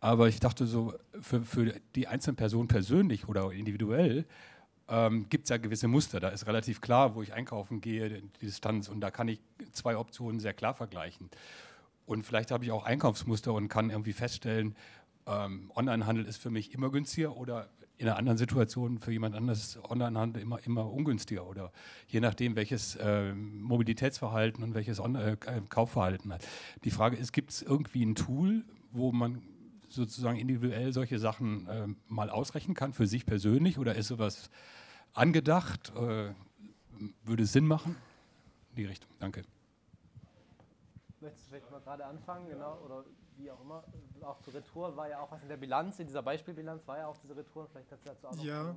Aber ich dachte so, für, für die einzelnen Personen persönlich oder individuell ähm, gibt es ja gewisse Muster. Da ist relativ klar, wo ich einkaufen gehe, die Distanz. Und da kann ich zwei Optionen sehr klar vergleichen. Und vielleicht habe ich auch Einkaufsmuster und kann irgendwie feststellen, ähm, Onlinehandel ist für mich immer günstiger oder in einer anderen Situation für jemand anderes Onlinehandel immer, immer ungünstiger oder je nachdem, welches äh, Mobilitätsverhalten und welches On äh, Kaufverhalten hat. Die Frage ist, gibt es irgendwie ein Tool, wo man sozusagen individuell solche Sachen äh, mal ausrechnen kann für sich persönlich oder ist sowas angedacht? Äh, würde es Sinn machen? In die Richtung. Danke. Möchtest du vielleicht mal gerade anfangen, genau, oder wie auch immer? Auch zur Retour war ja auch was in der Bilanz, in dieser Beispielbilanz war ja auch diese Retouren, vielleicht kannst du dazu auch noch Ja.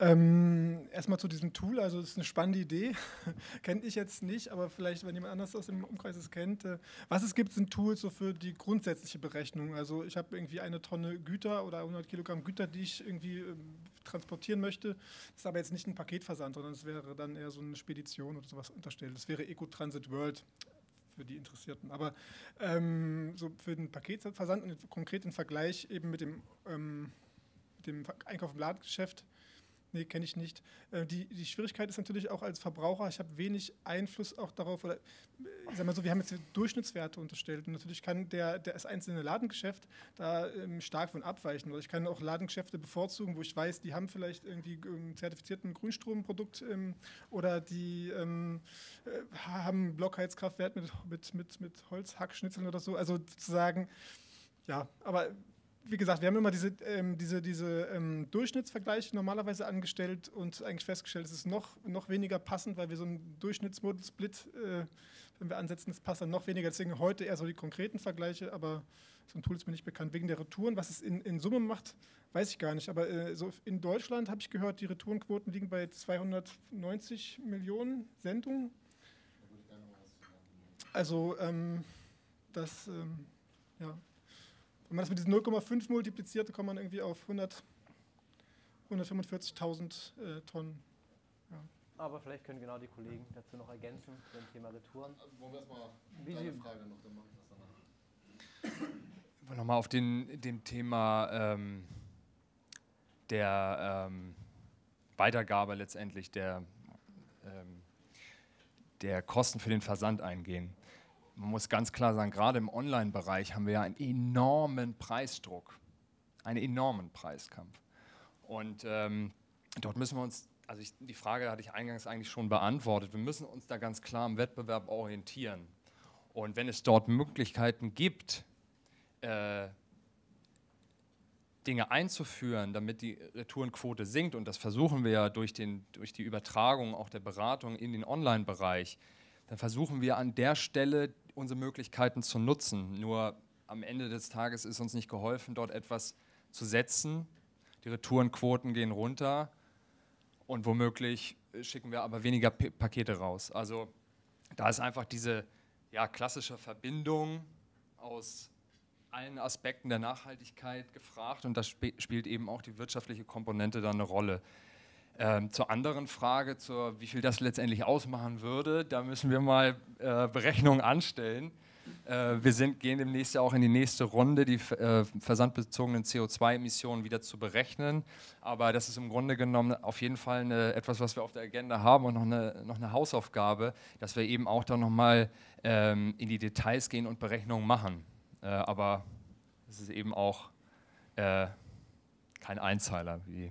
Ähm, erstmal zu diesem Tool, also es ist eine spannende Idee, kenne ich jetzt nicht, aber vielleicht, wenn jemand anders aus dem Umkreis es kennt. Äh, was es gibt, sind Tools so für die grundsätzliche Berechnung. Also ich habe irgendwie eine Tonne Güter oder 100 Kilogramm Güter, die ich irgendwie ähm, transportieren möchte. Das ist aber jetzt nicht ein Paketversand, sondern es wäre dann eher so eine Spedition oder sowas unterstellt. Das wäre Eco Transit World für die Interessierten. Aber ähm, so für den Paketversand und konkret im Vergleich eben mit dem, ähm, mit dem Einkauf im Ladengeschäft Nee, kenne ich nicht. Äh, die, die Schwierigkeit ist natürlich auch als Verbraucher, ich habe wenig Einfluss auch darauf, oder ich sag mal so, wir haben jetzt Durchschnittswerte unterstellt und natürlich kann der, der das einzelne Ladengeschäft da ähm, stark von abweichen. Oder ich kann auch Ladengeschäfte bevorzugen, wo ich weiß, die haben vielleicht irgendwie ähm, zertifizierten Grünstromprodukt ähm, oder die ähm, äh, haben Blockheizkraftwert mit, mit, mit, mit Holzhackschnitzeln oder so. Also sozusagen, ja, aber wie gesagt, wir haben immer diese, ähm, diese, diese ähm, Durchschnittsvergleiche normalerweise angestellt und eigentlich festgestellt, es ist noch, noch weniger passend, weil wir so einen Durchschnittsmodus-Split, äh, wenn wir ansetzen, das passt dann noch weniger. Deswegen heute eher so die konkreten Vergleiche, aber so ein Tool ist mir nicht bekannt. Wegen der Retouren, was es in, in Summe macht, weiß ich gar nicht. Aber äh, so in Deutschland habe ich gehört, die Retourenquoten liegen bei 290 Millionen Sendungen. Also ähm, das, ähm, ja. Wenn man das mit diesen 0,5 multipliziert, dann kommt man irgendwie auf 100, 145.000 äh, Tonnen. Ja. Aber vielleicht können genau die Kollegen dazu noch ergänzen dem Thema Retouren. Also wollen wir erstmal eine Frage noch, dann mache ich das danach. Nochmal auf den, dem Thema ähm, der ähm, Weitergabe letztendlich der, ähm, der Kosten für den Versand eingehen. Man muss ganz klar sagen, gerade im Online-Bereich haben wir ja einen enormen Preisdruck, einen enormen Preiskampf. Und ähm, dort müssen wir uns, also ich, die Frage hatte ich eingangs eigentlich schon beantwortet, wir müssen uns da ganz klar am Wettbewerb orientieren. Und wenn es dort Möglichkeiten gibt, äh, Dinge einzuführen, damit die Retourenquote sinkt, und das versuchen wir ja durch, den, durch die Übertragung auch der Beratung in den Online-Bereich, dann versuchen wir an der Stelle unsere Möglichkeiten zu nutzen. Nur am Ende des Tages ist uns nicht geholfen, dort etwas zu setzen. Die Retourenquoten gehen runter und womöglich schicken wir aber weniger P Pakete raus. Also da ist einfach diese ja, klassische Verbindung aus allen Aspekten der Nachhaltigkeit gefragt und da sp spielt eben auch die wirtschaftliche Komponente dann eine Rolle. Ähm, zur anderen Frage, zur, wie viel das letztendlich ausmachen würde, da müssen wir mal äh, Berechnungen anstellen. Äh, wir sind, gehen demnächst ja auch in die nächste Runde, die äh, versandbezogenen CO2-Emissionen wieder zu berechnen. Aber das ist im Grunde genommen auf jeden Fall eine, etwas, was wir auf der Agenda haben und noch eine, noch eine Hausaufgabe, dass wir eben auch da nochmal ähm, in die Details gehen und Berechnungen machen. Äh, aber es ist eben auch äh, kein Einzeiler. Wie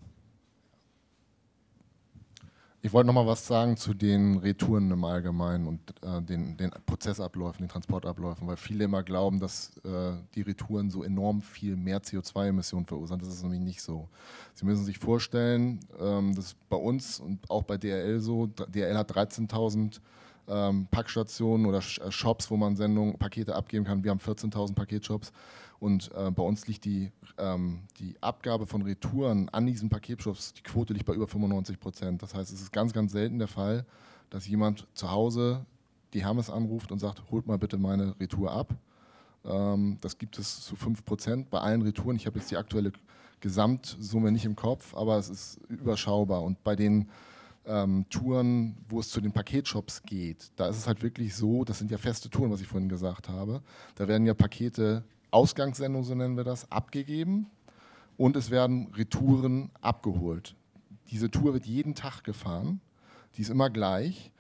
ich wollte noch mal was sagen zu den Retouren im Allgemeinen und äh, den, den, Prozessabläufen, den Transportabläufen, weil viele immer glauben, dass äh, die Retouren so enorm viel mehr CO2-Emissionen verursachen. Das ist nämlich nicht so. Sie müssen sich vorstellen, ähm, das ist bei uns und auch bei DRL so. DRL hat 13.000 ähm, Packstationen oder äh, Shops, wo man Sendungen, Pakete abgeben kann. Wir haben 14.000 Paketshops. Und äh, bei uns liegt die, ähm, die Abgabe von Retouren an diesen Paketshops, die Quote liegt bei über 95 Prozent. Das heißt, es ist ganz, ganz selten der Fall, dass jemand zu Hause die Hermes anruft und sagt, holt mal bitte meine Retour ab. Ähm, das gibt es zu 5 Prozent bei allen Retouren. Ich habe jetzt die aktuelle Gesamtsumme nicht im Kopf, aber es ist überschaubar. Und bei den ähm, Touren, wo es zu den Paketshops geht, da ist es halt wirklich so, das sind ja feste Touren, was ich vorhin gesagt habe. Da werden ja Pakete, Ausgangssendung, so nennen wir das, abgegeben und es werden Retouren abgeholt. Diese Tour wird jeden Tag gefahren, die ist immer gleich.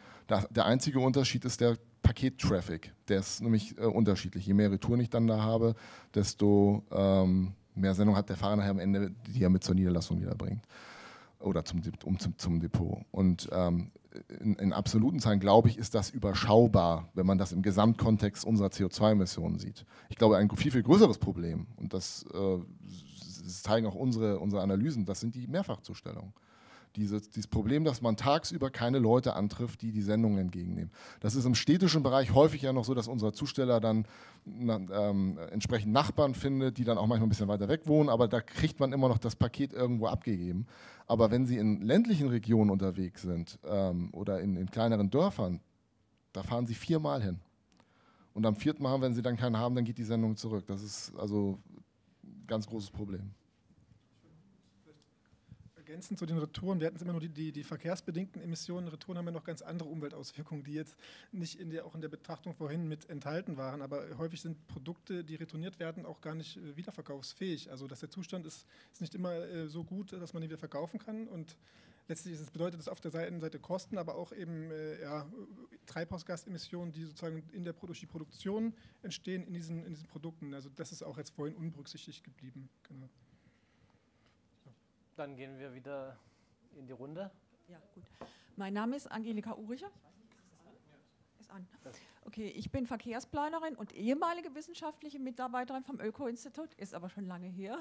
Der einzige Unterschied ist der Pakettraffic. Der ist nämlich äh, unterschiedlich. Je mehr Retouren ich dann da habe, desto ähm, mehr Sendung hat der Fahrer nachher am Ende, die er mit zur Niederlassung wiederbringt oder zum, um zum, zum Depot. Und ähm, in, in, absoluten Zahlen, glaube ich, ist das überschaubar, wenn man das im Gesamtkontext unserer CO2-Emissionen sieht. Ich glaube, ein viel, viel größeres Problem, und das, äh, das zeigen auch unsere, unsere Analysen, das sind die Mehrfachzustellungen dieses, dieses Problem, dass man tagsüber keine Leute antrifft, die die Sendungen entgegennehmen. Das ist im städtischen Bereich häufig ja noch so, dass unser Zusteller dann ähm, entsprechend Nachbarn findet, die dann auch manchmal ein bisschen weiter weg wohnen, aber da kriegt man immer noch das Paket irgendwo abgegeben. Aber wenn Sie in ländlichen Regionen unterwegs sind ähm, oder in, in kleineren Dörfern, da fahren Sie viermal hin. Und am vierten Mal, wenn Sie dann keinen haben, dann geht die Sendung zurück. Das ist also ein ganz großes Problem ergänzend zu den Retouren, wir hatten immer nur die, die, die, verkehrsbedingten Emissionen. Retouren haben ja noch ganz andere Umweltauswirkungen, die jetzt nicht in der, auch in der Betrachtung vorhin mit enthalten waren. Aber häufig sind Produkte, die retourniert werden, auch gar nicht äh, wiederverkaufsfähig. Also dass der Zustand ist, ist nicht immer äh, so gut, dass man ihn wieder verkaufen kann. Und letztlich ist es, bedeutet es auf der Seite Kosten, aber auch eben äh, ja, Treibhausgasemissionen, die sozusagen in der Produ Produktion entstehen in diesen, in diesen Produkten. Also das ist auch jetzt vorhin unberücksichtigt geblieben. Genau. Dann gehen wir wieder in die Runde. Ja, gut. Mein Name ist Angelika Uricher. Ist an. Okay, ich bin Verkehrsplanerin und ehemalige wissenschaftliche Mitarbeiterin vom Öko-Institut, ist aber schon lange her.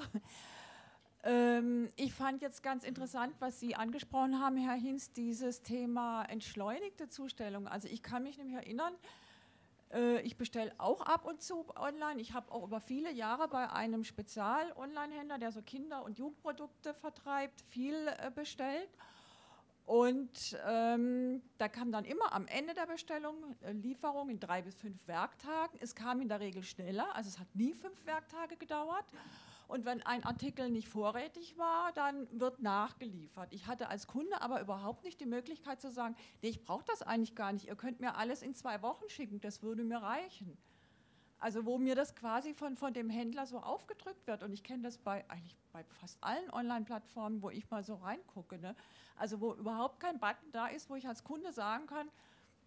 Ähm, ich fand jetzt ganz interessant, was Sie angesprochen haben, Herr Hinz, dieses Thema entschleunigte Zustellung. Also ich kann mich nämlich erinnern, ich bestelle auch ab und zu online. Ich habe auch über viele Jahre bei einem Spezial-Online-Händler, der so Kinder- und Jugendprodukte vertreibt, viel äh, bestellt. Und ähm, da kam dann immer am Ende der Bestellung äh, Lieferung in drei bis fünf Werktagen. Es kam in der Regel schneller, also es hat nie fünf Werktage gedauert. Und wenn ein Artikel nicht vorrätig war, dann wird nachgeliefert. Ich hatte als Kunde aber überhaupt nicht die Möglichkeit zu sagen, nee, ich brauche das eigentlich gar nicht. Ihr könnt mir alles in zwei Wochen schicken, das würde mir reichen. Also wo mir das quasi von, von dem Händler so aufgedrückt wird. Und ich kenne das bei eigentlich bei fast allen Online-Plattformen, wo ich mal so reingucke. Ne? Also wo überhaupt kein Button da ist, wo ich als Kunde sagen kann,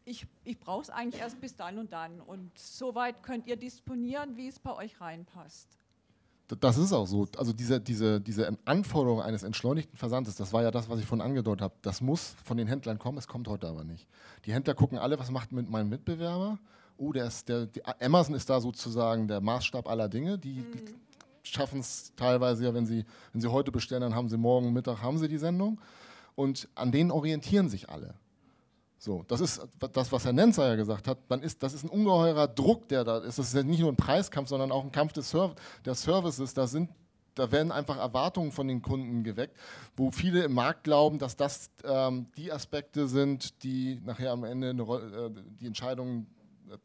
ich, ich brauche es eigentlich erst bis dann und dann. Und soweit könnt ihr disponieren, wie es bei euch reinpasst. Das ist auch so. Also diese, diese, diese Anforderung eines entschleunigten Versandes, das war ja das, was ich vorhin angedeutet habe, das muss von den Händlern kommen, es kommt heute aber nicht. Die Händler gucken alle, was macht mit meinem Mitbewerber oh, der ist, der, die, Amazon ist da sozusagen der Maßstab aller Dinge. Die mhm. schaffen es teilweise ja, wenn sie, wenn sie heute bestellen, dann haben sie morgen Mittag haben sie die Sendung. Und an denen orientieren sich alle. So, das ist das, was Herr Nenzer ja gesagt hat. Man ist, das ist ein ungeheurer Druck, der da ist. Das ist ja nicht nur ein Preiskampf, sondern auch ein Kampf des Serv der Services. Da, sind, da werden einfach Erwartungen von den Kunden geweckt, wo viele im Markt glauben, dass das ähm, die Aspekte sind, die nachher am Ende äh, die Entscheidungen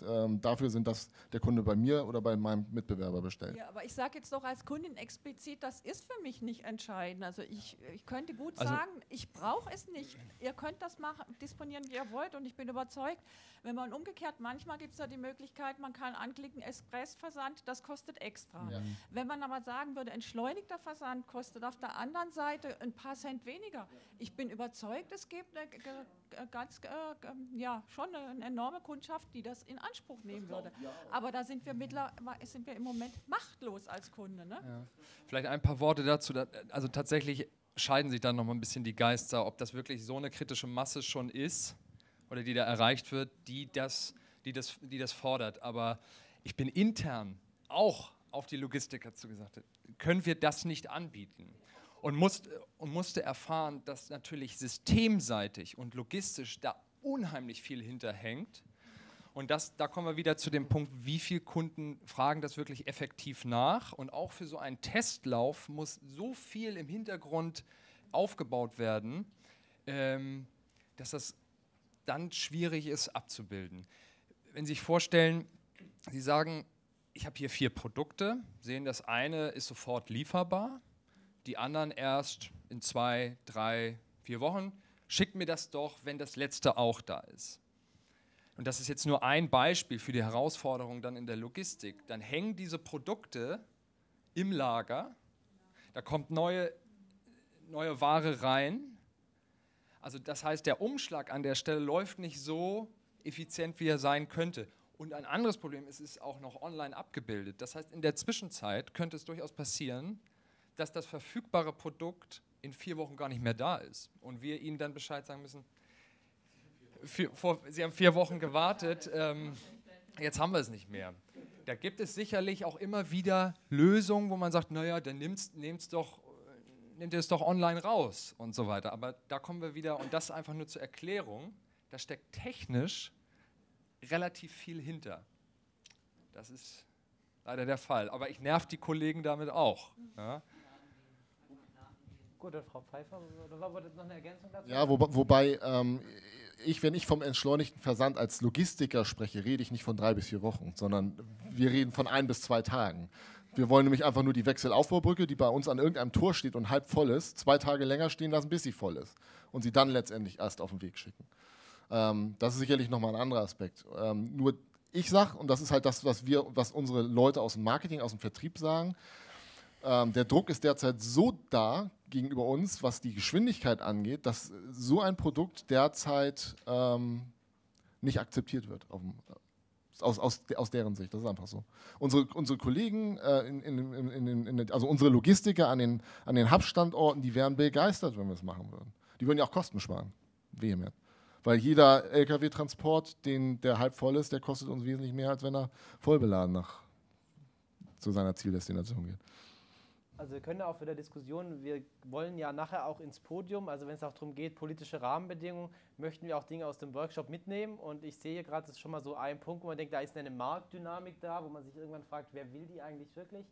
ähm, dafür sind, dass der Kunde bei mir oder bei meinem Mitbewerber bestellt. Ja, aber ich sage jetzt doch als Kundin explizit, das ist für mich nicht entscheidend. Also ich, ich könnte gut also sagen, ich brauche es nicht. Ihr könnt das machen, disponieren, wie ihr wollt und ich bin überzeugt, wenn man umgekehrt, manchmal gibt es ja die Möglichkeit, man kann anklicken, Expressversand, das kostet extra. Ja. Wenn man aber sagen würde, entschleunigter Versand kostet auf der anderen Seite ein paar Cent weniger. Ich bin überzeugt, es gibt eine ganz, äh, ja, schon eine enorme Kundschaft, die das in in Anspruch nehmen würde. Aber da sind wir, mittlerweile, sind wir im Moment machtlos als Kunde. Ne? Ja. Vielleicht ein paar Worte dazu. Also tatsächlich scheiden sich dann noch mal ein bisschen die Geister, ob das wirklich so eine kritische Masse schon ist oder die da erreicht wird, die das, die das, die das fordert. Aber ich bin intern auch auf die Logistiker zugesagt, können wir das nicht anbieten? Und musste, und musste erfahren, dass natürlich systemseitig und logistisch da unheimlich viel hinterhängt und das, da kommen wir wieder zu dem Punkt, wie viele Kunden fragen das wirklich effektiv nach. Und auch für so einen Testlauf muss so viel im Hintergrund aufgebaut werden, ähm, dass das dann schwierig ist abzubilden. Wenn Sie sich vorstellen, Sie sagen, ich habe hier vier Produkte, sehen, das eine ist sofort lieferbar, die anderen erst in zwei, drei, vier Wochen. Schickt mir das doch, wenn das letzte auch da ist und das ist jetzt nur ein Beispiel für die Herausforderung dann in der Logistik, dann hängen diese Produkte im Lager, da kommt neue, neue Ware rein. Also das heißt, der Umschlag an der Stelle läuft nicht so effizient, wie er sein könnte. Und ein anderes Problem ist, es ist auch noch online abgebildet. Das heißt, in der Zwischenzeit könnte es durchaus passieren, dass das verfügbare Produkt in vier Wochen gar nicht mehr da ist und wir ihnen dann Bescheid sagen müssen, vier, vor, Sie haben vier Wochen gewartet, ähm, jetzt haben wir es nicht mehr. Da gibt es sicherlich auch immer wieder Lösungen, wo man sagt, naja, dann nimmst, nimmt's doch, nehmt ihr es doch online raus und so weiter. Aber da kommen wir wieder, und das einfach nur zur Erklärung, da steckt technisch relativ viel hinter. Das ist leider der Fall. Aber ich nerv die Kollegen damit auch. Ja. Gut, Frau Pfeiffer, oder war noch eine Ergänzung dazu? Ja, wo, wobei ähm, ich, wenn ich vom entschleunigten Versand als Logistiker spreche, rede ich nicht von drei bis vier Wochen, sondern wir reden von ein bis zwei Tagen. Wir wollen nämlich einfach nur die Wechselaufbaubrücke, die bei uns an irgendeinem Tor steht und halb voll ist, zwei Tage länger stehen lassen, bis sie voll ist. Und sie dann letztendlich erst auf den Weg schicken. Ähm, das ist sicherlich nochmal ein anderer Aspekt. Ähm, nur ich sage, und das ist halt das, was wir, was unsere Leute aus dem Marketing, aus dem Vertrieb sagen, ähm, der Druck ist derzeit so da gegenüber uns, was die Geschwindigkeit angeht, dass so ein Produkt derzeit ähm, nicht akzeptiert wird. Dem, aus, aus, aus deren Sicht, das ist einfach so. Unsere, unsere Kollegen, äh, in, in, in, also unsere Logistiker an den, an den Hub-Standorten, die wären begeistert, wenn wir es machen würden. Die würden ja auch Kosten sparen, vehement. Weil jeder Lkw-Transport, der halb voll ist, der kostet uns wesentlich mehr, als wenn er vollbeladen nach zu seiner Zieldestination geht. Also wir können auch für der Diskussion, wir wollen ja nachher auch ins Podium, also wenn es auch darum geht, politische Rahmenbedingungen, möchten wir auch Dinge aus dem Workshop mitnehmen. Und ich sehe gerade, das ist schon mal so ein Punkt, wo man denkt, da ist eine Marktdynamik da, wo man sich irgendwann fragt, wer will die eigentlich wirklich?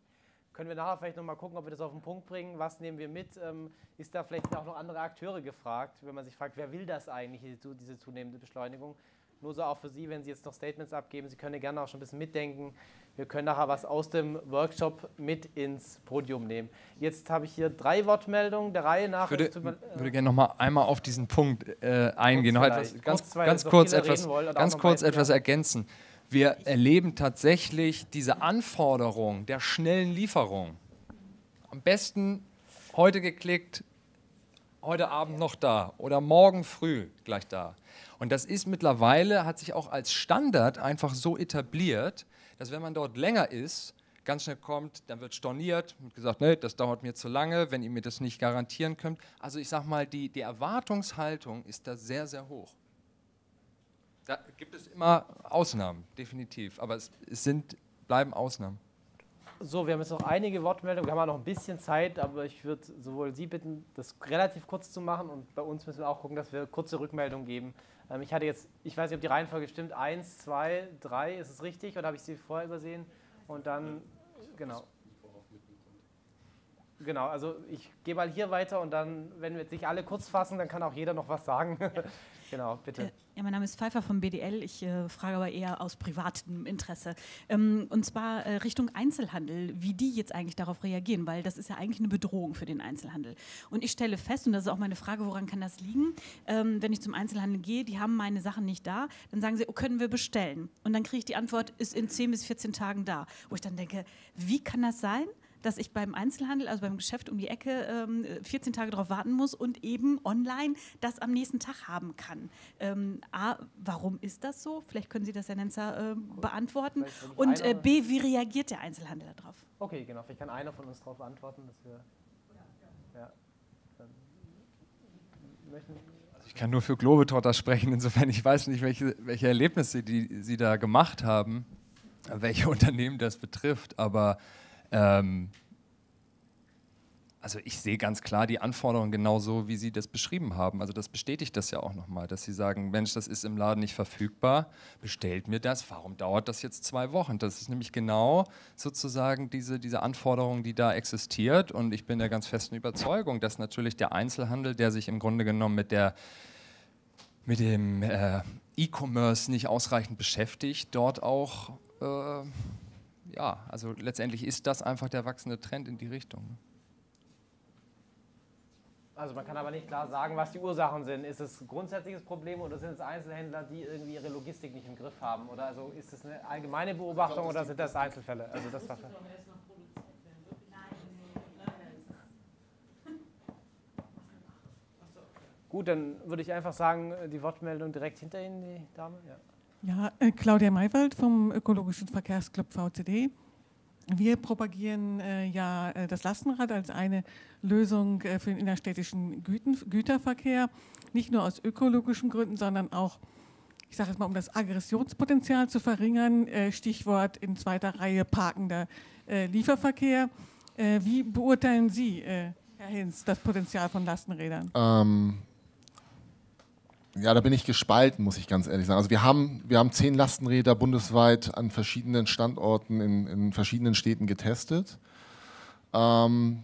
Können wir nachher vielleicht nochmal gucken, ob wir das auf den Punkt bringen, was nehmen wir mit? Ähm, ist da vielleicht auch noch andere Akteure gefragt, wenn man sich fragt, wer will das eigentlich, diese zunehmende Beschleunigung? Nur so auch für Sie, wenn Sie jetzt noch Statements abgeben, Sie können gerne auch schon ein bisschen mitdenken. Wir können nachher was aus dem Workshop mit ins Podium nehmen. Jetzt habe ich hier drei Wortmeldungen der Reihe nach. Ich würde, äh, würde gerne noch mal einmal auf diesen Punkt äh, eingehen. Noch etwas, ganz kurz, ganz kurz etwas, ganz kurz etwas ergänzen. Wir erleben tatsächlich diese Anforderung der schnellen Lieferung. Am besten heute geklickt, heute Abend noch da oder morgen früh gleich da. Und das ist mittlerweile, hat sich auch als Standard einfach so etabliert, dass wenn man dort länger ist, ganz schnell kommt, dann wird storniert und gesagt, nee, das dauert mir zu lange, wenn ihr mir das nicht garantieren könnt. Also ich sage mal, die, die Erwartungshaltung ist da sehr, sehr hoch. Da gibt es immer Ausnahmen, definitiv. Aber es, sind, bleiben Ausnahmen. So, wir haben jetzt noch einige Wortmeldungen. Wir haben auch noch ein bisschen Zeit, aber ich würde sowohl Sie bitten, das relativ kurz zu machen und bei uns müssen wir auch gucken, dass wir kurze Rückmeldungen geben. Ähm, ich hatte jetzt, ich weiß nicht, ob die Reihenfolge stimmt, eins, zwei, drei, ist es richtig oder habe ich Sie vorher übersehen? Und dann, genau. Genau, also ich gehe mal hier weiter und dann, wenn wir sich alle kurz fassen, dann kann auch jeder noch was sagen. genau, bitte. Ja, mein Name ist Pfeiffer vom BDL. Ich äh, frage aber eher aus privatem Interesse. Ähm, und zwar äh, Richtung Einzelhandel, wie die jetzt eigentlich darauf reagieren, weil das ist ja eigentlich eine Bedrohung für den Einzelhandel. Und ich stelle fest, und das ist auch meine Frage, woran kann das liegen, ähm, wenn ich zum Einzelhandel gehe, die haben meine Sachen nicht da, dann sagen sie, oh, können wir bestellen? Und dann kriege ich die Antwort, ist in 10 bis 14 Tagen da. Wo ich dann denke, wie kann das sein? Dass ich beim Einzelhandel, also beim Geschäft um die Ecke, ähm, 14 Tage darauf warten muss und eben online das am nächsten Tag haben kann. Ähm, A, warum ist das so? Vielleicht können Sie das, Herr Nenzer, äh, beantworten. Und äh, B, wie reagiert der Einzelhandel darauf? Okay, genau. Vielleicht kann einer von uns darauf antworten, dass wir. Ja. Also ich kann nur für Globetrotter sprechen, insofern ich weiß nicht, welche, welche Erlebnisse die Sie da gemacht haben, welche Unternehmen das betrifft, aber ähm, also ich sehe ganz klar die Anforderungen genauso, wie Sie das beschrieben haben. Also das bestätigt das ja auch nochmal, dass Sie sagen, Mensch, das ist im Laden nicht verfügbar, bestellt mir das. Warum dauert das jetzt zwei Wochen? Das ist nämlich genau sozusagen diese, diese Anforderung, die da existiert. Und ich bin der ganz festen Überzeugung, dass natürlich der Einzelhandel, der sich im Grunde genommen mit der mit dem äh, E-Commerce nicht ausreichend beschäftigt, dort auch äh, ja, also letztendlich ist das einfach der wachsende Trend in die Richtung. Also man kann aber nicht klar sagen, was die Ursachen sind. Ist es ein grundsätzliches Problem oder sind es Einzelhändler, die irgendwie ihre Logistik nicht im Griff haben? Oder also ist es eine allgemeine Beobachtung oder sind das Einzelfälle? Also das war Gut, dann würde ich einfach sagen, die Wortmeldung direkt hinter Ihnen, die Dame. Ja. Ja, äh, Claudia Maywald vom Ökologischen Verkehrsclub VCD. Wir propagieren äh, ja äh, das Lastenrad als eine Lösung äh, für den innerstädtischen Güten, Güterverkehr, nicht nur aus ökologischen Gründen, sondern auch, ich sage es mal, um das Aggressionspotenzial zu verringern. Äh, Stichwort in zweiter Reihe parkender äh, Lieferverkehr. wie beurteilen Sie, Herr Hinz, das Potenzial von Lastenrädern? Ähm ja, da bin ich gespalten, muss ich ganz ehrlich sagen. Also wir haben, wir haben zehn Lastenräder bundesweit an verschiedenen Standorten in, in verschiedenen Städten getestet ähm,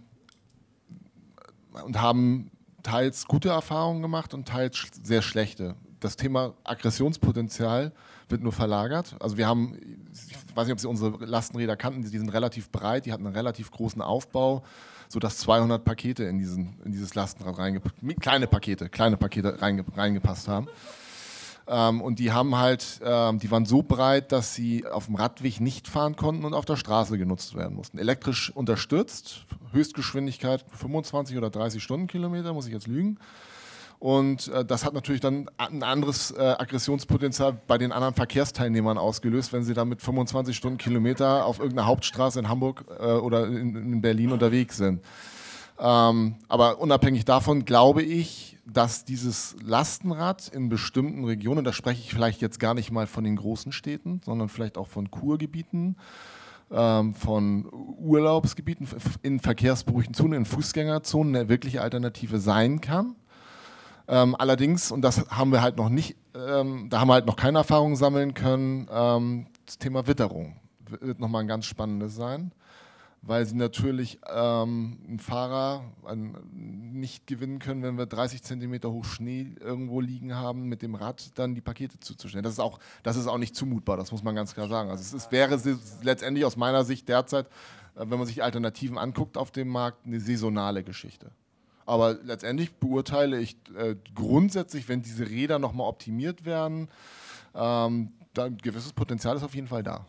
und haben teils gute Erfahrungen gemacht und teils sehr schlechte. Das Thema Aggressionspotenzial wird nur verlagert. Also wir haben, ich weiß nicht, ob Sie unsere Lastenräder kannten, die sind relativ breit, die hatten einen relativ großen Aufbau sodass 200 Pakete in, diesen, in dieses Lastenrad reingepasst kleine Pakete, kleine Pakete reinge, reingepasst haben. Ähm, und die haben halt, ähm, die waren so breit, dass sie auf dem Radweg nicht fahren konnten und auf der Straße genutzt werden mussten. Elektrisch unterstützt, Höchstgeschwindigkeit 25 oder 30 Stundenkilometer, muss ich jetzt lügen. Und äh, das hat natürlich dann ein anderes äh, Aggressionspotenzial bei den anderen Verkehrsteilnehmern ausgelöst, wenn sie dann mit 25 Stundenkilometer auf irgendeiner Hauptstraße in Hamburg äh, oder in, in, Berlin unterwegs sind. Ähm, aber unabhängig davon glaube ich, dass dieses Lastenrad in bestimmten Regionen, da spreche ich vielleicht jetzt gar nicht mal von den großen Städten, sondern vielleicht auch von Kurgebieten, ähm, von Urlaubsgebieten, in verkehrsberuhigten Zonen, in Fußgängerzonen eine wirkliche Alternative sein kann. Ähm, allerdings, und das haben wir halt noch nicht, ähm, da haben wir halt noch keine Erfahrung sammeln können, ähm, das Thema Witterung wird nochmal ein ganz spannendes sein, weil sie natürlich ähm, einen Fahrer nicht gewinnen können, wenn wir 30 Zentimeter hoch Schnee irgendwo liegen haben, mit dem Rad dann die Pakete zuzustellen. Das ist auch, das ist auch nicht zumutbar, das muss man ganz klar sagen. Also es ist, wäre letztendlich aus meiner Sicht derzeit, äh, wenn man sich Alternativen anguckt auf dem Markt, eine saisonale Geschichte. Aber letztendlich beurteile ich äh, grundsätzlich, wenn diese Räder nochmal optimiert werden, ähm, ein gewisses Potenzial ist auf jeden Fall da.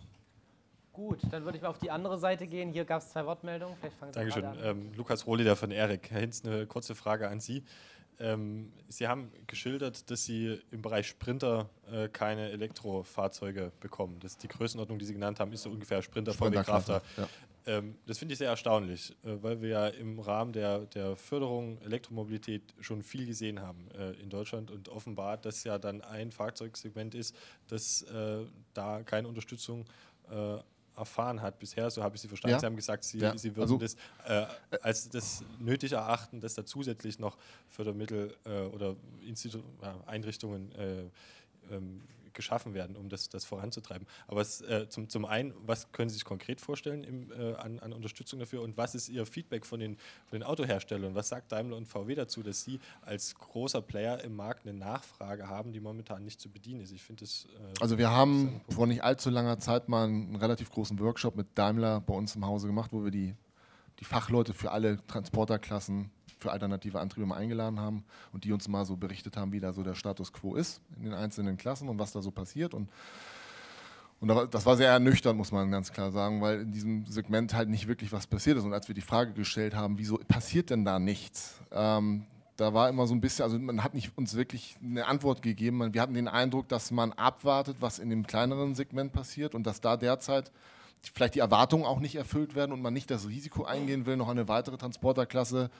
Gut, dann würde ich mal auf die andere Seite gehen. Hier gab es zwei Wortmeldungen. Dankeschön. Ähm, Lukas Rohleder von Erik. Herr Hinz, eine kurze Frage an Sie. Ähm, Sie haben geschildert, dass Sie im Bereich Sprinter äh, keine Elektrofahrzeuge bekommen. Das die Größenordnung, die Sie genannt haben, ist so ungefähr Sprinter, VW Crafter. Ja. Ähm, das finde ich sehr erstaunlich, äh, weil wir ja im Rahmen der, der Förderung Elektromobilität schon viel gesehen haben äh, in Deutschland und offenbar das ja dann ein Fahrzeugsegment ist, das äh, da keine Unterstützung äh, erfahren hat bisher, so habe ich Sie verstanden. Ja. Sie haben gesagt, Sie, ja. Sie würden also, das äh, als das nötig erachten, dass da zusätzlich noch Fördermittel äh, oder Institu Einrichtungen ähm, geschaffen werden, um das, das voranzutreiben. Aber es, äh, zum, zum einen, was können Sie sich konkret vorstellen im, äh, an, an, Unterstützung dafür und was ist Ihr Feedback von den, von den Autoherstellern? Was sagt Daimler und VW dazu, dass Sie als großer Player im Markt eine Nachfrage haben, die momentan nicht zu bedienen ist? Ich finde das. Äh, also, wir haben vor nicht allzu langer Zeit mal einen relativ großen Workshop mit Daimler bei uns im Hause gemacht, wo wir die, die Fachleute für alle Transporterklassen für alternative Antriebe mal eingeladen haben und die uns mal so berichtet haben, wie da so der Status quo ist in den einzelnen Klassen und was da so passiert. Und, und das war sehr ernüchternd, muss man ganz klar sagen, weil in diesem Segment halt nicht wirklich was passiert ist. Und als wir die Frage gestellt haben, wieso passiert denn da nichts? Ähm, da war immer so ein bisschen, also man hat nicht uns wirklich eine Antwort gegeben. Wir hatten den Eindruck, dass man abwartet, was in dem kleineren Segment passiert und dass da derzeit vielleicht die Erwartungen auch nicht erfüllt werden und man nicht das Risiko eingehen will, noch eine weitere Transporterklasse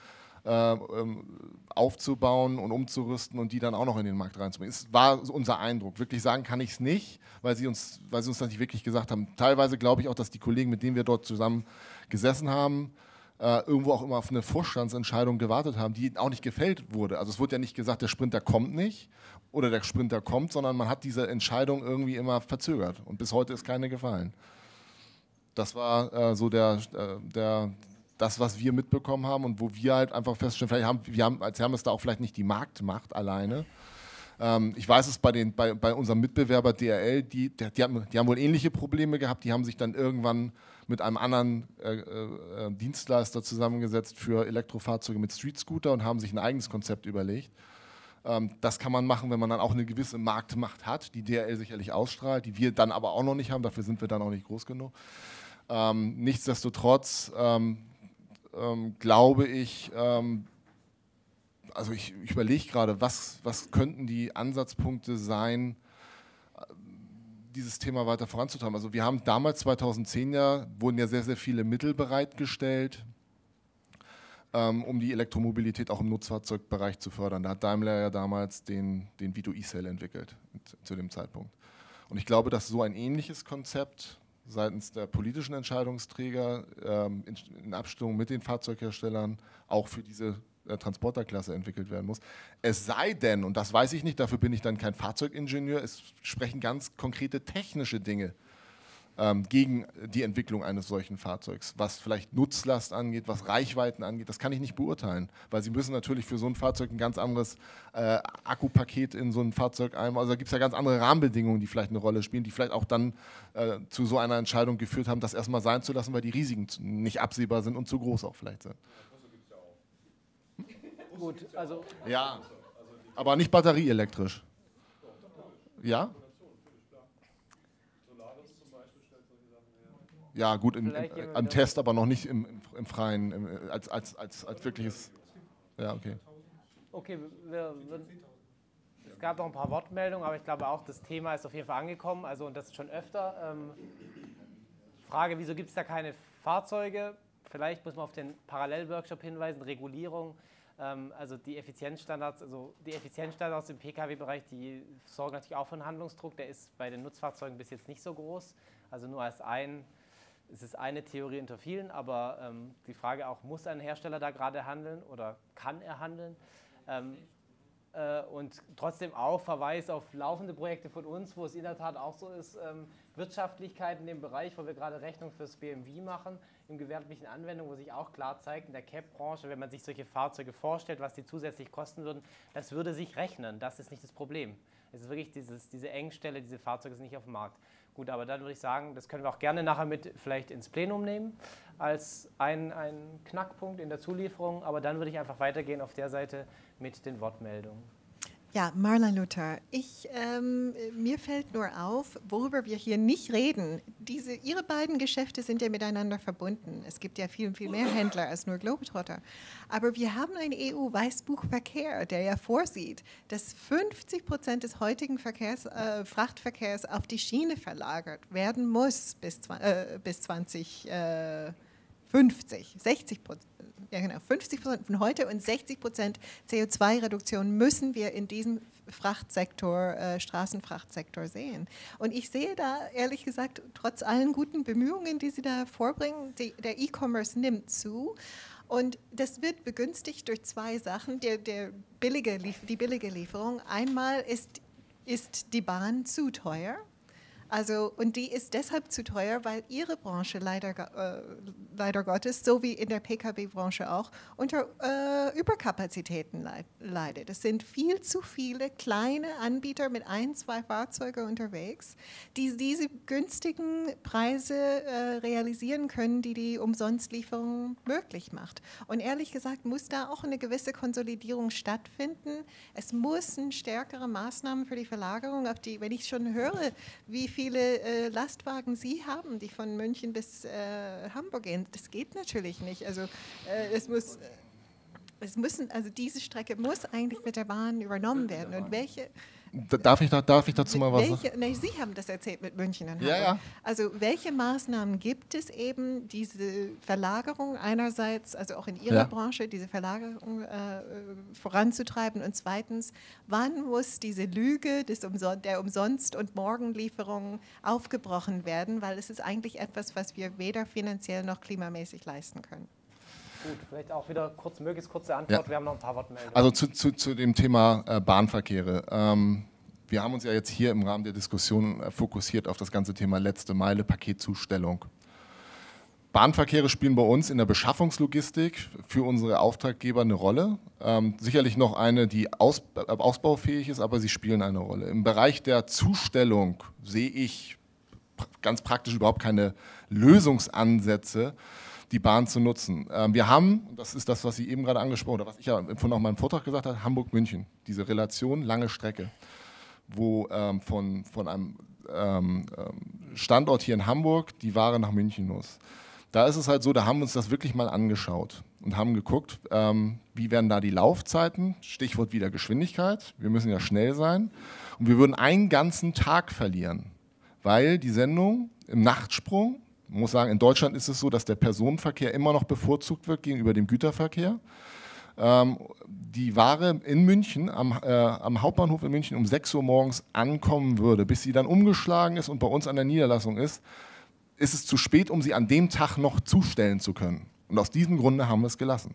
äh, ähm, aufzubauen und umzurüsten und die dann auch noch in den Markt reinzubringen. Es war unser Eindruck. Wirklich sagen kann ich es nicht, weil sie, uns, weil sie uns das nicht wirklich gesagt haben. Teilweise glaube ich auch, dass die Kollegen, mit denen wir dort zusammen gesessen haben, äh, irgendwo auch immer auf eine Vorstandsentscheidung gewartet haben, die auch nicht gefällt wurde. Also es wurde ja nicht gesagt, der Sprinter kommt nicht oder der Sprinter kommt, sondern man hat diese Entscheidung irgendwie immer verzögert und bis heute ist keine gefallen. Das war äh, so der, äh, der, das, was wir mitbekommen haben und wo wir halt einfach feststellen, vielleicht haben wir haben als Hermes da auch vielleicht nicht die Marktmacht alleine. Ähm, ich weiß es bei, den, bei, bei unserem Mitbewerber DRL, die, die, die, haben, die haben wohl ähnliche Probleme gehabt, die haben sich dann irgendwann mit einem anderen äh, äh, Dienstleister zusammengesetzt für Elektrofahrzeuge mit Street Scooter und haben sich ein eigenes Konzept überlegt. Ähm, das kann man machen, wenn man dann auch eine gewisse Marktmacht hat, die DRL sicherlich ausstrahlt, die wir dann aber auch noch nicht haben, dafür sind wir dann auch nicht groß genug. Ähm, nichtsdestotrotz ähm, ähm, glaube ich, ähm, also ich, ich überlege gerade, was, was könnten die Ansatzpunkte sein, äh, dieses Thema weiter voranzutreiben. Also wir haben damals 2010 ja, wurden ja sehr, sehr viele Mittel bereitgestellt, ähm, um die Elektromobilität auch im Nutzfahrzeugbereich zu fördern. Da hat Daimler ja damals den, den Vito E-Cell entwickelt zu dem Zeitpunkt. Und ich glaube, dass so ein ähnliches Konzept seitens der politischen Entscheidungsträger ähm, in, in, Abstimmung mit den Fahrzeugherstellern auch für diese äh, Transporterklasse entwickelt werden muss. Es sei denn, und das weiß ich nicht, dafür bin ich dann kein Fahrzeugingenieur, es sprechen ganz konkrete technische Dinge ähm, gegen die Entwicklung eines solchen Fahrzeugs. Was vielleicht Nutzlast angeht, was Reichweiten angeht, das kann ich nicht beurteilen, weil sie müssen natürlich für so ein Fahrzeug ein ganz anderes äh, Akkupaket in so ein Fahrzeug ein. Also da gibt es ja ganz andere Rahmenbedingungen, die vielleicht eine Rolle spielen, die vielleicht auch dann äh, zu so einer Entscheidung geführt haben, das erstmal sein zu lassen, weil die Risiken nicht absehbar sind und zu groß auch vielleicht sind. Gut, also. Ja, aber nicht batterieelektrisch. Ja? Ja, gut, im, im, im Test, aber noch nicht im, im Freien, im, als, als, als, als wirkliches. Ja, okay. Okay, wir, wir, es gab noch ein paar Wortmeldungen, aber ich glaube auch, das Thema ist auf jeden Fall angekommen, also und das schon öfter. Ähm, Frage, wieso gibt es da keine Fahrzeuge? Vielleicht muss man auf den Parallelworkshop hinweisen, Regulierung. Ähm, also die Effizienzstandards, also die Effizienzstandards im Pkw-Bereich, die sorgen natürlich auch für einen Handlungsdruck. Der ist bei den Nutzfahrzeugen bis jetzt nicht so groß. Also nur als ein es ist eine Theorie unter vielen, aber ähm, die Frage auch, muss ein Hersteller da gerade handeln oder kann er handeln? Ähm, äh, und trotzdem auch Verweis auf laufende Projekte von uns, wo es in der Tat auch so ist, ähm, Wirtschaftlichkeit in dem Bereich, wo wir gerade Rechnung fürs BMW machen, im gewerblichen Anwendung, wo sich auch klar zeigt, in der CAP-Branche, wenn man sich solche Fahrzeuge vorstellt, was die zusätzlich kosten würden, das würde sich rechnen, das ist nicht das Problem. Es ist wirklich dieses, diese Engstelle, diese Fahrzeuge sind nicht auf dem Markt. Gut, aber dann würde ich sagen, das können wir auch gerne nachher mit vielleicht ins Plenum nehmen als ein, ein Knackpunkt in der Zulieferung. Aber dann würde ich einfach weitergehen auf der Seite mit den Wortmeldungen. Ja, Marlon Luther, ich, ähm, mir fällt nur auf, worüber wir hier nicht reden. Diese, Ihre beiden Geschäfte sind ja miteinander verbunden. Es gibt ja viel, viel mehr Händler als nur Globetrotter. Aber wir haben ein EU-Weißbuch Verkehr, der ja vorsieht, dass 50 Prozent des heutigen Verkehrs, äh, Frachtverkehrs auf die Schiene verlagert werden muss bis, äh, bis 20. Äh, 50, 60 Prozent. Ja, genau, 50 Prozent von heute und 60 Prozent CO2-Reduktion müssen wir in diesem Frachtsektor, äh, Straßenfrachtsektor sehen. Und ich sehe da ehrlich gesagt, trotz allen guten Bemühungen, die Sie da vorbringen, die, der E-Commerce nimmt zu. Und das wird begünstigt durch zwei Sachen. Der, der billige, die billige Lieferung. Einmal ist, ist die Bahn zu teuer. Also, und die ist deshalb zu teuer, weil ihre Branche leider, äh, leider Gottes, so wie in der Pkw-Branche auch, unter äh, Überkapazitäten leidet. Es sind viel zu viele kleine Anbieter mit ein, zwei Fahrzeugen unterwegs, die diese günstigen Preise äh, realisieren können, die die Umsonstlieferung möglich macht. Und ehrlich gesagt muss da auch eine gewisse Konsolidierung stattfinden. Es müssen stärkere Maßnahmen für die Verlagerung, auf die, wenn ich schon höre, wie viel viele äh, Lastwagen Sie haben, die von München bis äh, Hamburg gehen. Das geht natürlich nicht. Also äh, es muss, äh, es müssen, also diese Strecke muss eigentlich mit der Bahn übernommen werden. Und welche Darf ich, darf ich dazu mal was welche, sagen? Nee, Sie haben das erzählt mit München und. Ja, ja. Also welche Maßnahmen gibt es eben, diese Verlagerung einerseits, also auch in Ihrer ja. Branche, diese Verlagerung äh, voranzutreiben und zweitens, wann muss diese Lüge des Umson der Umsonst- und Morgenlieferungen aufgebrochen werden, weil es ist eigentlich etwas, was wir weder finanziell noch klimamäßig leisten können. Gut, vielleicht auch wieder kurz, möglichst kurze Antwort. Ja. Wir haben noch ein paar Wortmeldungen. Also zu, zu, zu dem Thema äh, Bahnverkehre. Ähm, wir haben uns ja jetzt hier im Rahmen der Diskussion äh, fokussiert auf das ganze Thema letzte Meile, Paketzustellung. Bahnverkehre spielen bei uns in der Beschaffungslogistik für unsere Auftraggeber eine Rolle. Ähm, sicherlich noch eine, die aus, äh, ausbaufähig ist, aber sie spielen eine Rolle. Im Bereich der Zustellung sehe ich ganz praktisch überhaupt keine Lösungsansätze die Bahn zu nutzen. Ähm, wir haben, das ist das, was Sie eben gerade angesprochen haben, was ich ja von auch meinem Vortrag gesagt habe, Hamburg-München, diese Relation, lange Strecke, wo ähm, von, von einem ähm, Standort hier in Hamburg die Ware nach München muss. Da ist es halt so, da haben wir uns das wirklich mal angeschaut und haben geguckt, wie werden da die Laufzeiten, Stichwort wieder Geschwindigkeit, wir müssen ja schnell sein und wir würden einen ganzen Tag verlieren, weil die Sendung im Nachtsprung muss sagen, in Deutschland ist es so, dass der Personenverkehr immer noch bevorzugt wird gegenüber dem Güterverkehr. Ähm, die Ware in München, am, äh, am, Hauptbahnhof in München um 6 Uhr morgens ankommen würde, bis sie dann umgeschlagen ist und bei uns an der Niederlassung ist, ist es zu spät, um sie an dem Tag noch zustellen zu können. Und aus diesem Grunde haben wir es gelassen.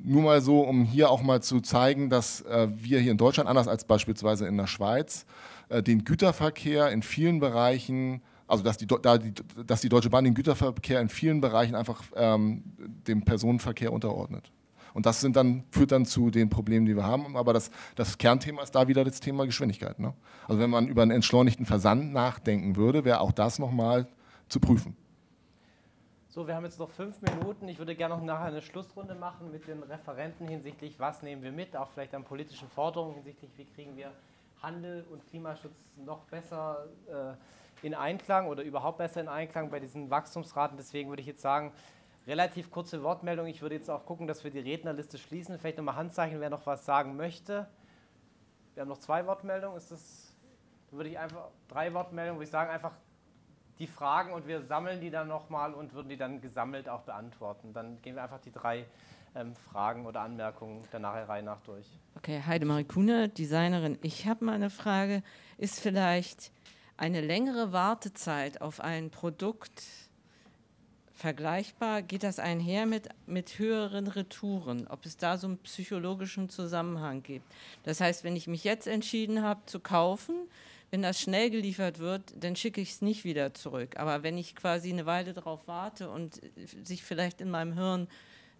Nur mal so, um hier auch mal zu zeigen, dass äh, wir hier in Deutschland, anders als beispielsweise in der Schweiz, äh, den Güterverkehr in vielen Bereichen also dass die, da die, dass die Deutsche Bahn den Güterverkehr in vielen Bereichen einfach ähm, dem Personenverkehr unterordnet. Und das sind dann, führt dann zu den Problemen, die wir haben. Aber das, das Kernthema ist da wieder das Thema Geschwindigkeit. Ne? Also wenn man über einen entschleunigten Versand nachdenken würde, wäre auch das nochmal zu prüfen. So, wir haben jetzt noch fünf Minuten. Ich würde gerne noch nachher eine Schlussrunde machen mit den Referenten hinsichtlich, was nehmen wir mit, auch vielleicht an politischen Forderungen hinsichtlich, wie kriegen wir Handel und Klimaschutz noch besser äh, in Einklang oder überhaupt besser in Einklang bei diesen Wachstumsraten. Deswegen würde ich jetzt sagen, relativ kurze Wortmeldung. Ich würde jetzt auch gucken, dass wir die Rednerliste schließen. Vielleicht nochmal Handzeichen, wer noch was sagen möchte. Wir haben noch zwei Wortmeldungen. Ist das, würde ich einfach, drei Wortmeldungen, würde ich sagen, einfach die Fragen und wir sammeln die dann nochmal und würden die dann gesammelt auch beantworten. Dann gehen wir einfach die drei ähm, Fragen oder Anmerkungen der Reihe nach durch. Okay, Heidemarie Kuhne, Designerin. Ich habe mal eine Frage. Ist vielleicht eine längere Wartezeit auf ein Produkt vergleichbar? Geht das einher mit, mit höheren Retouren? Ob es da so einen psychologischen Zusammenhang gibt? Das heißt, wenn ich mich jetzt entschieden habe zu kaufen, wenn das schnell geliefert wird, dann schicke ich es nicht wieder zurück. Aber wenn ich quasi eine Weile darauf warte und sich vielleicht in meinem Hirn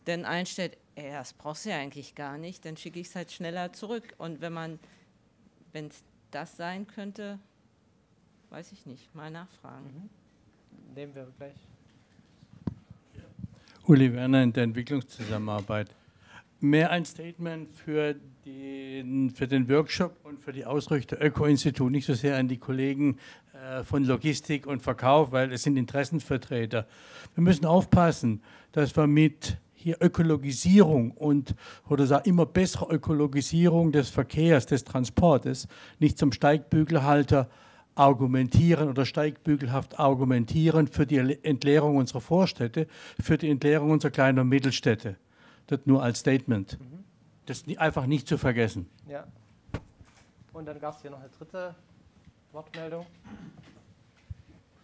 dann einstellt, ey, das brauchst du ja eigentlich gar nicht, dann schicke ich es halt schneller zurück. Und wenn man, wenn es das sein könnte, Weiß ich nicht. Mal nachfragen. Mhm. Nehmen wir gleich. Uli Werner in der Entwicklungszusammenarbeit. Mehr ein Statement für den, für den Workshop und für die Ausrichter Öko-Institut, nicht so sehr an die Kollegen äh, von Logistik und Verkauf, weil es sind Interessensvertreter. Wir müssen aufpassen, dass wir mit hier Ökologisierung und oder sagen, immer bessere Ökologisierung des Verkehrs, des Transportes nicht zum Steigbügelhalter argumentieren oder steigbügelhaft argumentieren für die Entleerung unserer Vorstädte, für die Entleerung unserer kleinen und Mittelstädte. Das nur als Statement. Mhm. Das einfach nicht zu vergessen. Ja. Und dann gab es hier noch eine dritte Wortmeldung.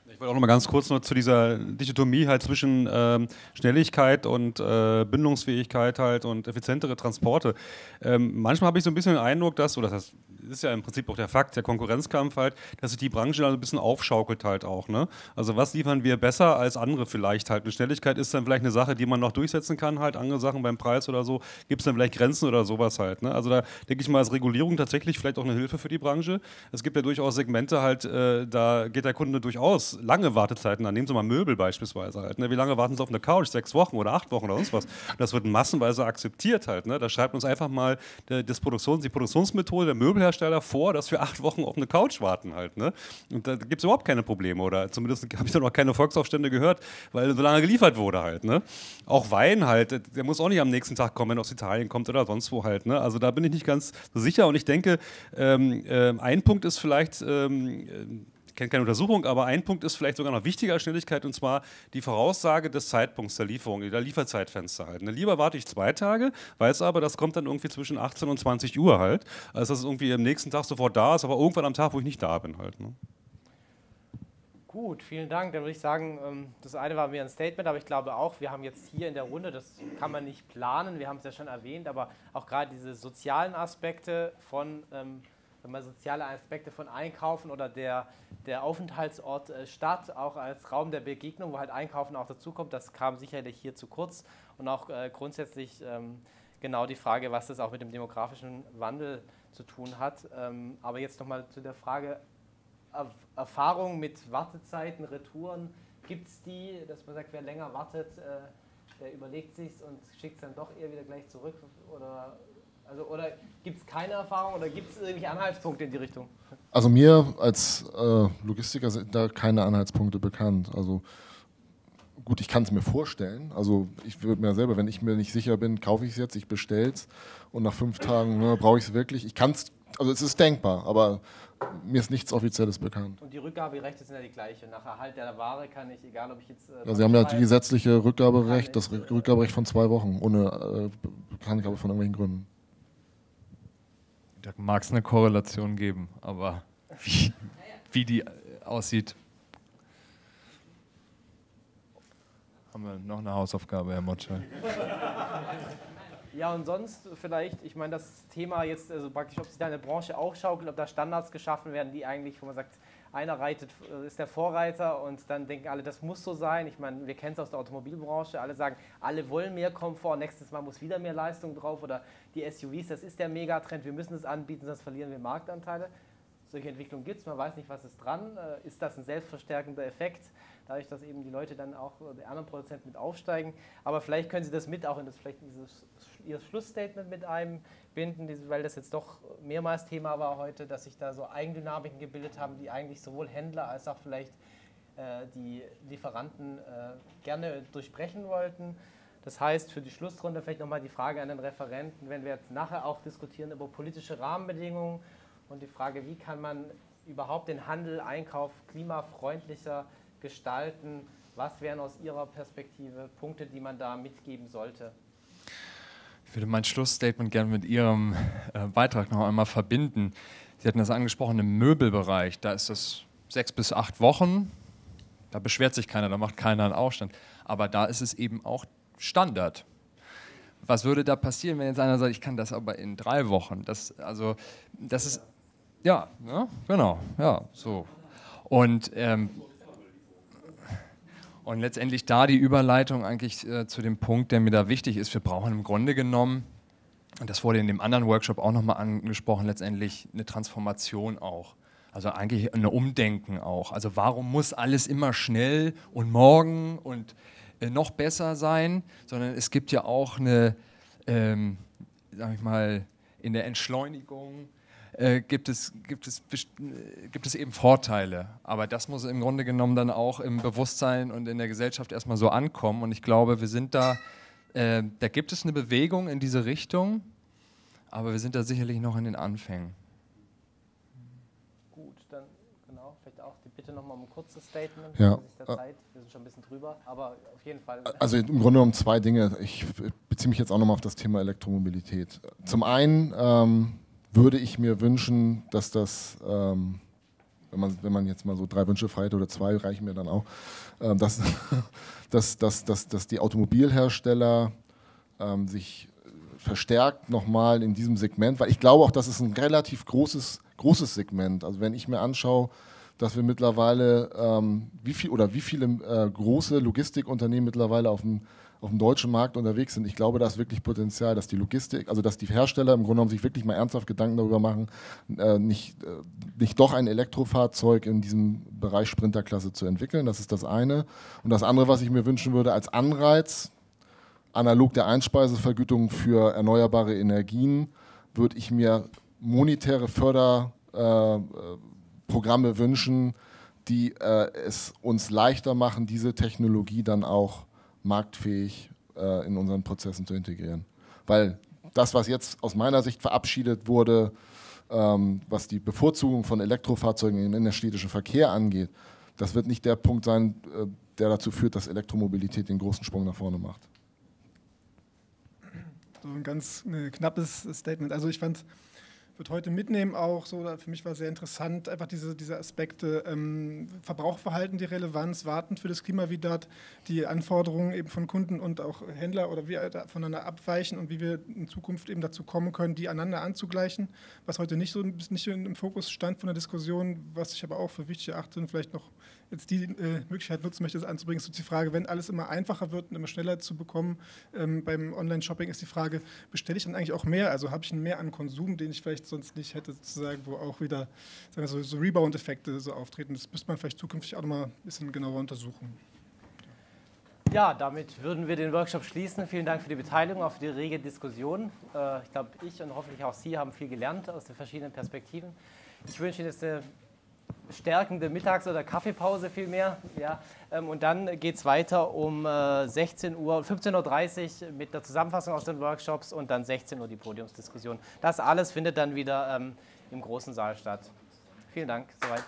Ich wollte auch noch mal ganz kurz noch zu dieser Dichotomie halt zwischen ähm, Schnelligkeit und äh, Bindungsfähigkeit halt und effizientere Transporte. Ähm, manchmal habe ich so ein bisschen den Eindruck, dass, oder das heißt, ist ja im Prinzip auch der Fakt, der Konkurrenzkampf halt, dass sich die Branche dann ein bisschen aufschaukelt halt auch. Ne? Also was liefern wir besser als andere vielleicht halt? Eine Schnelligkeit ist dann vielleicht eine Sache, die man noch durchsetzen kann halt, andere Sachen beim Preis oder so, gibt es dann vielleicht Grenzen oder sowas halt. Ne? Also da denke ich mal, ist Regulierung tatsächlich vielleicht auch eine Hilfe für die Branche. Es gibt ja durchaus Segmente halt, äh, da geht der Kunde durchaus lange Wartezeiten an. Nehmen Sie mal Möbel beispielsweise halt. Ne? Wie lange warten Sie auf eine Couch? Sechs Wochen oder acht Wochen oder sonst was? Das wird massenweise akzeptiert halt. Ne? Da schreibt uns einfach mal der, das Produktions, die Produktionsmethode der Möbelhersteller vor, dass wir acht Wochen auf eine Couch warten halt. Ne? Und da gibt es überhaupt keine Probleme. Oder zumindest habe ich da noch keine Volksaufstände gehört, weil so lange geliefert wurde halt. Ne? Auch Wein halt, der muss auch nicht am nächsten Tag kommen, wenn er aus Italien kommt oder sonst wo halt. Ne? Also da bin ich nicht ganz so sicher. Und ich denke, ähm, äh, ein Punkt ist vielleicht, ähm, kenne keine Untersuchung, aber ein Punkt ist vielleicht sogar noch wichtiger als Schnelligkeit und zwar die Voraussage des Zeitpunkts der Lieferung, der Lieferzeitfenster halt. Ne, lieber warte ich zwei Tage, weiß aber, das kommt dann irgendwie zwischen 18 und 20 Uhr halt, als dass es irgendwie am nächsten Tag sofort da ist, aber irgendwann am Tag, wo ich nicht da bin halt. Ne? Gut, vielen Dank. Dann würde ich sagen, ähm, das eine war mir ein Statement, aber ich glaube auch, wir haben jetzt hier in der Runde, das kann man nicht planen, wir haben es ja schon erwähnt, aber auch gerade diese sozialen Aspekte von ähm, wenn man soziale Aspekte von Einkaufen oder der, der Aufenthaltsort äh, Stadt auch als Raum der Begegnung, wo halt Einkaufen auch dazukommt, das kam sicherlich hier zu kurz. Und auch äh, grundsätzlich ähm, genau die Frage, was das auch mit dem demografischen Wandel zu tun hat. Ähm, aber jetzt nochmal zu der Frage, er Erfahrung mit Wartezeiten, Retouren, gibt es die, dass man sagt, wer länger wartet, äh, der überlegt sich und schickt es dann doch eher wieder gleich zurück? Oder also, oder gibt es keine Erfahrung oder gibt es irgendwelche Anhaltspunkte in die Richtung? Also mir als äh, Logistiker sind da keine Anhaltspunkte bekannt. Also gut, ich kann es mir vorstellen. Also ich würde mir selber, wenn ich mir nicht sicher bin, kaufe ich es jetzt, ich bestelle es und nach fünf Tagen ne, brauche ich es wirklich. Ich kann es, also es ist denkbar, aber mir ist nichts Offizielles bekannt. Und die Rückgaberechte sind ja die gleiche. Nach Erhalt der Ware kann ich, egal ob ich jetzt... Äh, ja, Sie haben ja die gesetzliche Rückgaberecht, das Rückgaberecht von zwei Wochen, ohne äh, Bekanntgabe von irgendwelchen Gründen. Da mag es eine Korrelation geben, aber wie, wie die aussieht, haben wir noch eine Hausaufgabe, Herr Motschall. Ja, und sonst vielleicht, ich meine, das Thema jetzt, also praktisch, ob sich da eine Branche aufschaukelt, ob da Standards geschaffen werden, die eigentlich, wo man sagt, einer reitet, äh, ist der Vorreiter und dann denken alle, das muss so sein. Ich meine, wir kennen es aus der Automobilbranche, alle sagen, alle wollen mehr Komfort, nächstes Mal muss wieder mehr Leistung drauf oder die SUVs, das ist der Megatrend, wir müssen es anbieten, sonst verlieren wir Marktanteile. Solche Entwicklungen gibt es, man weiß nicht, was ist dran. Äh, ist das ein selbstverstärkender Effekt, dadurch, dass eben die Leute dann auch, äh, die anderen Produzenten mit aufsteigen. Aber vielleicht können Sie das mit auch in das, vielleicht dieses, Ihr Schlussstatement mit einbinden, weil das jetzt doch mehrmals Thema war heute, dass sich da so Eigendynamiken gebildet haben, die eigentlich sowohl Händler als auch vielleicht äh, die Lieferanten äh, gerne durchbrechen wollten. Das heißt, für die Schlussrunde vielleicht nochmal die Frage an den Referenten, wenn wir jetzt nachher auch diskutieren über politische Rahmenbedingungen und die Frage, wie kann man überhaupt den Handel, Einkauf klimafreundlicher gestalten, was wären aus Ihrer Perspektive Punkte, die man da mitgeben sollte? Ich würde mein Schlussstatement gerne mit Ihrem äh, Beitrag noch einmal verbinden. Sie hatten das angesprochen im Möbelbereich, da ist es sechs bis acht Wochen, da beschwert sich keiner, da macht keiner einen Aufstand. Aber da ist es eben auch Standard. Was würde da passieren, wenn jetzt einer sagt, ich kann das aber in drei Wochen? Das, also, das ist, ja, ja genau, ja, so. Und, ähm, und letztendlich da die Überleitung eigentlich äh, zu dem Punkt, der mir da wichtig ist. Wir brauchen im Grunde genommen, und das wurde in dem anderen Workshop auch nochmal angesprochen, letztendlich eine Transformation auch. Also eigentlich ein Umdenken auch. Also warum muss alles immer schnell und morgen und äh, noch besser sein, sondern es gibt ja auch eine, ähm, sag ich mal, in der Entschleunigung äh, gibt, es, gibt, es, äh, gibt es eben Vorteile. Aber das muss im Grunde genommen dann auch im Bewusstsein und in der Gesellschaft erstmal so ankommen. Und ich glaube, wir sind da, äh, da gibt es eine Bewegung in diese Richtung, aber wir sind da sicherlich noch in den Anfängen. Gut, dann Genau, vielleicht auch die Bitte nochmal um ein kurzes Statement. Ja. Der Zeit. Wir sind schon ein bisschen drüber, aber auf jeden Fall. Also im Grunde genommen zwei Dinge. Ich beziehe mich jetzt auch nochmal auf das Thema Elektromobilität. Zum einen ähm, würde ich mir wünschen, dass das, ähm, wenn, man, wenn man jetzt mal so drei Wünsche frei hat oder zwei, reichen mir dann auch, äh, dass, dass, dass, dass, dass die Automobilhersteller ähm, sich verstärkt nochmal in diesem Segment, weil ich glaube auch, das ist ein relativ großes, großes Segment. Also wenn ich mir anschaue, dass wir mittlerweile, ähm, wie viel oder wie viele äh, große Logistikunternehmen mittlerweile auf dem, auf dem deutschen Markt unterwegs sind. Ich glaube, da ist wirklich Potenzial, dass die Logistik, also dass die Hersteller im Grunde genommen sich wirklich mal ernsthaft Gedanken darüber machen, äh, nicht, äh, nicht doch ein Elektrofahrzeug in diesem Bereich Sprinterklasse zu entwickeln. Das ist das eine. Und das andere, was ich mir wünschen würde als Anreiz, analog der Einspeisevergütung für erneuerbare Energien würde ich mir monetäre Förderprogramme äh, wünschen, die äh, es uns leichter machen, diese Technologie dann auch marktfähig äh, in unseren Prozessen zu integrieren. Weil das, was jetzt aus meiner Sicht verabschiedet wurde, ähm, was die Bevorzugung von Elektrofahrzeugen im innerstädtischen Verkehr angeht, das wird nicht der Punkt sein, äh, der dazu führt, dass Elektromobilität den großen Sprung nach vorne macht. So ein ganz äh, knappes Statement. Also ich fand, wird heute mitnehmen auch so, für mich war sehr interessant, einfach diese, diese Aspekte ähm, Verbrauchverhalten, die Relevanz, Warten für das Klima, wie dort die Anforderungen eben von Kunden und auch Händler oder wie voneinander abweichen und wie wir in Zukunft eben dazu kommen können, die einander anzugleichen, was heute nicht so nicht im Fokus stand von der Diskussion, was ich aber auch für wichtig erachte und vielleicht noch jetzt die äh, Möglichkeit nutzen möchte, das anzubringen, ist die Frage, wenn alles immer einfacher wird und immer schneller zu bekommen ähm, beim Online-Shopping, ist die Frage, bestelle ich dann eigentlich auch mehr? Also habe ich mehr an Konsum, den ich vielleicht sonst nicht hätte, sozusagen, wo auch wieder sagen so, so Rebound-Effekte so auftreten. Das müsste man vielleicht zukünftig auch nochmal ein bisschen genauer untersuchen. Ja, damit würden wir den Workshop schließen. Vielen Dank für die Beteiligung, auch für die rege Diskussion. Äh, ich glaube, ich und hoffentlich auch Sie haben viel gelernt aus den verschiedenen Perspektiven. Ich wünsche Ihnen jetzt eine stärkende Mittags- oder Kaffeepause vielmehr. Ja. Ähm, und dann geht es weiter um 16 äh, Uhr, 15.30 Uhr mit der Zusammenfassung aus den Workshops und dann 16 Uhr die Podiumsdiskussion. Das alles findet dann wieder ähm, im großen Saal statt. Vielen Dank. Soweit.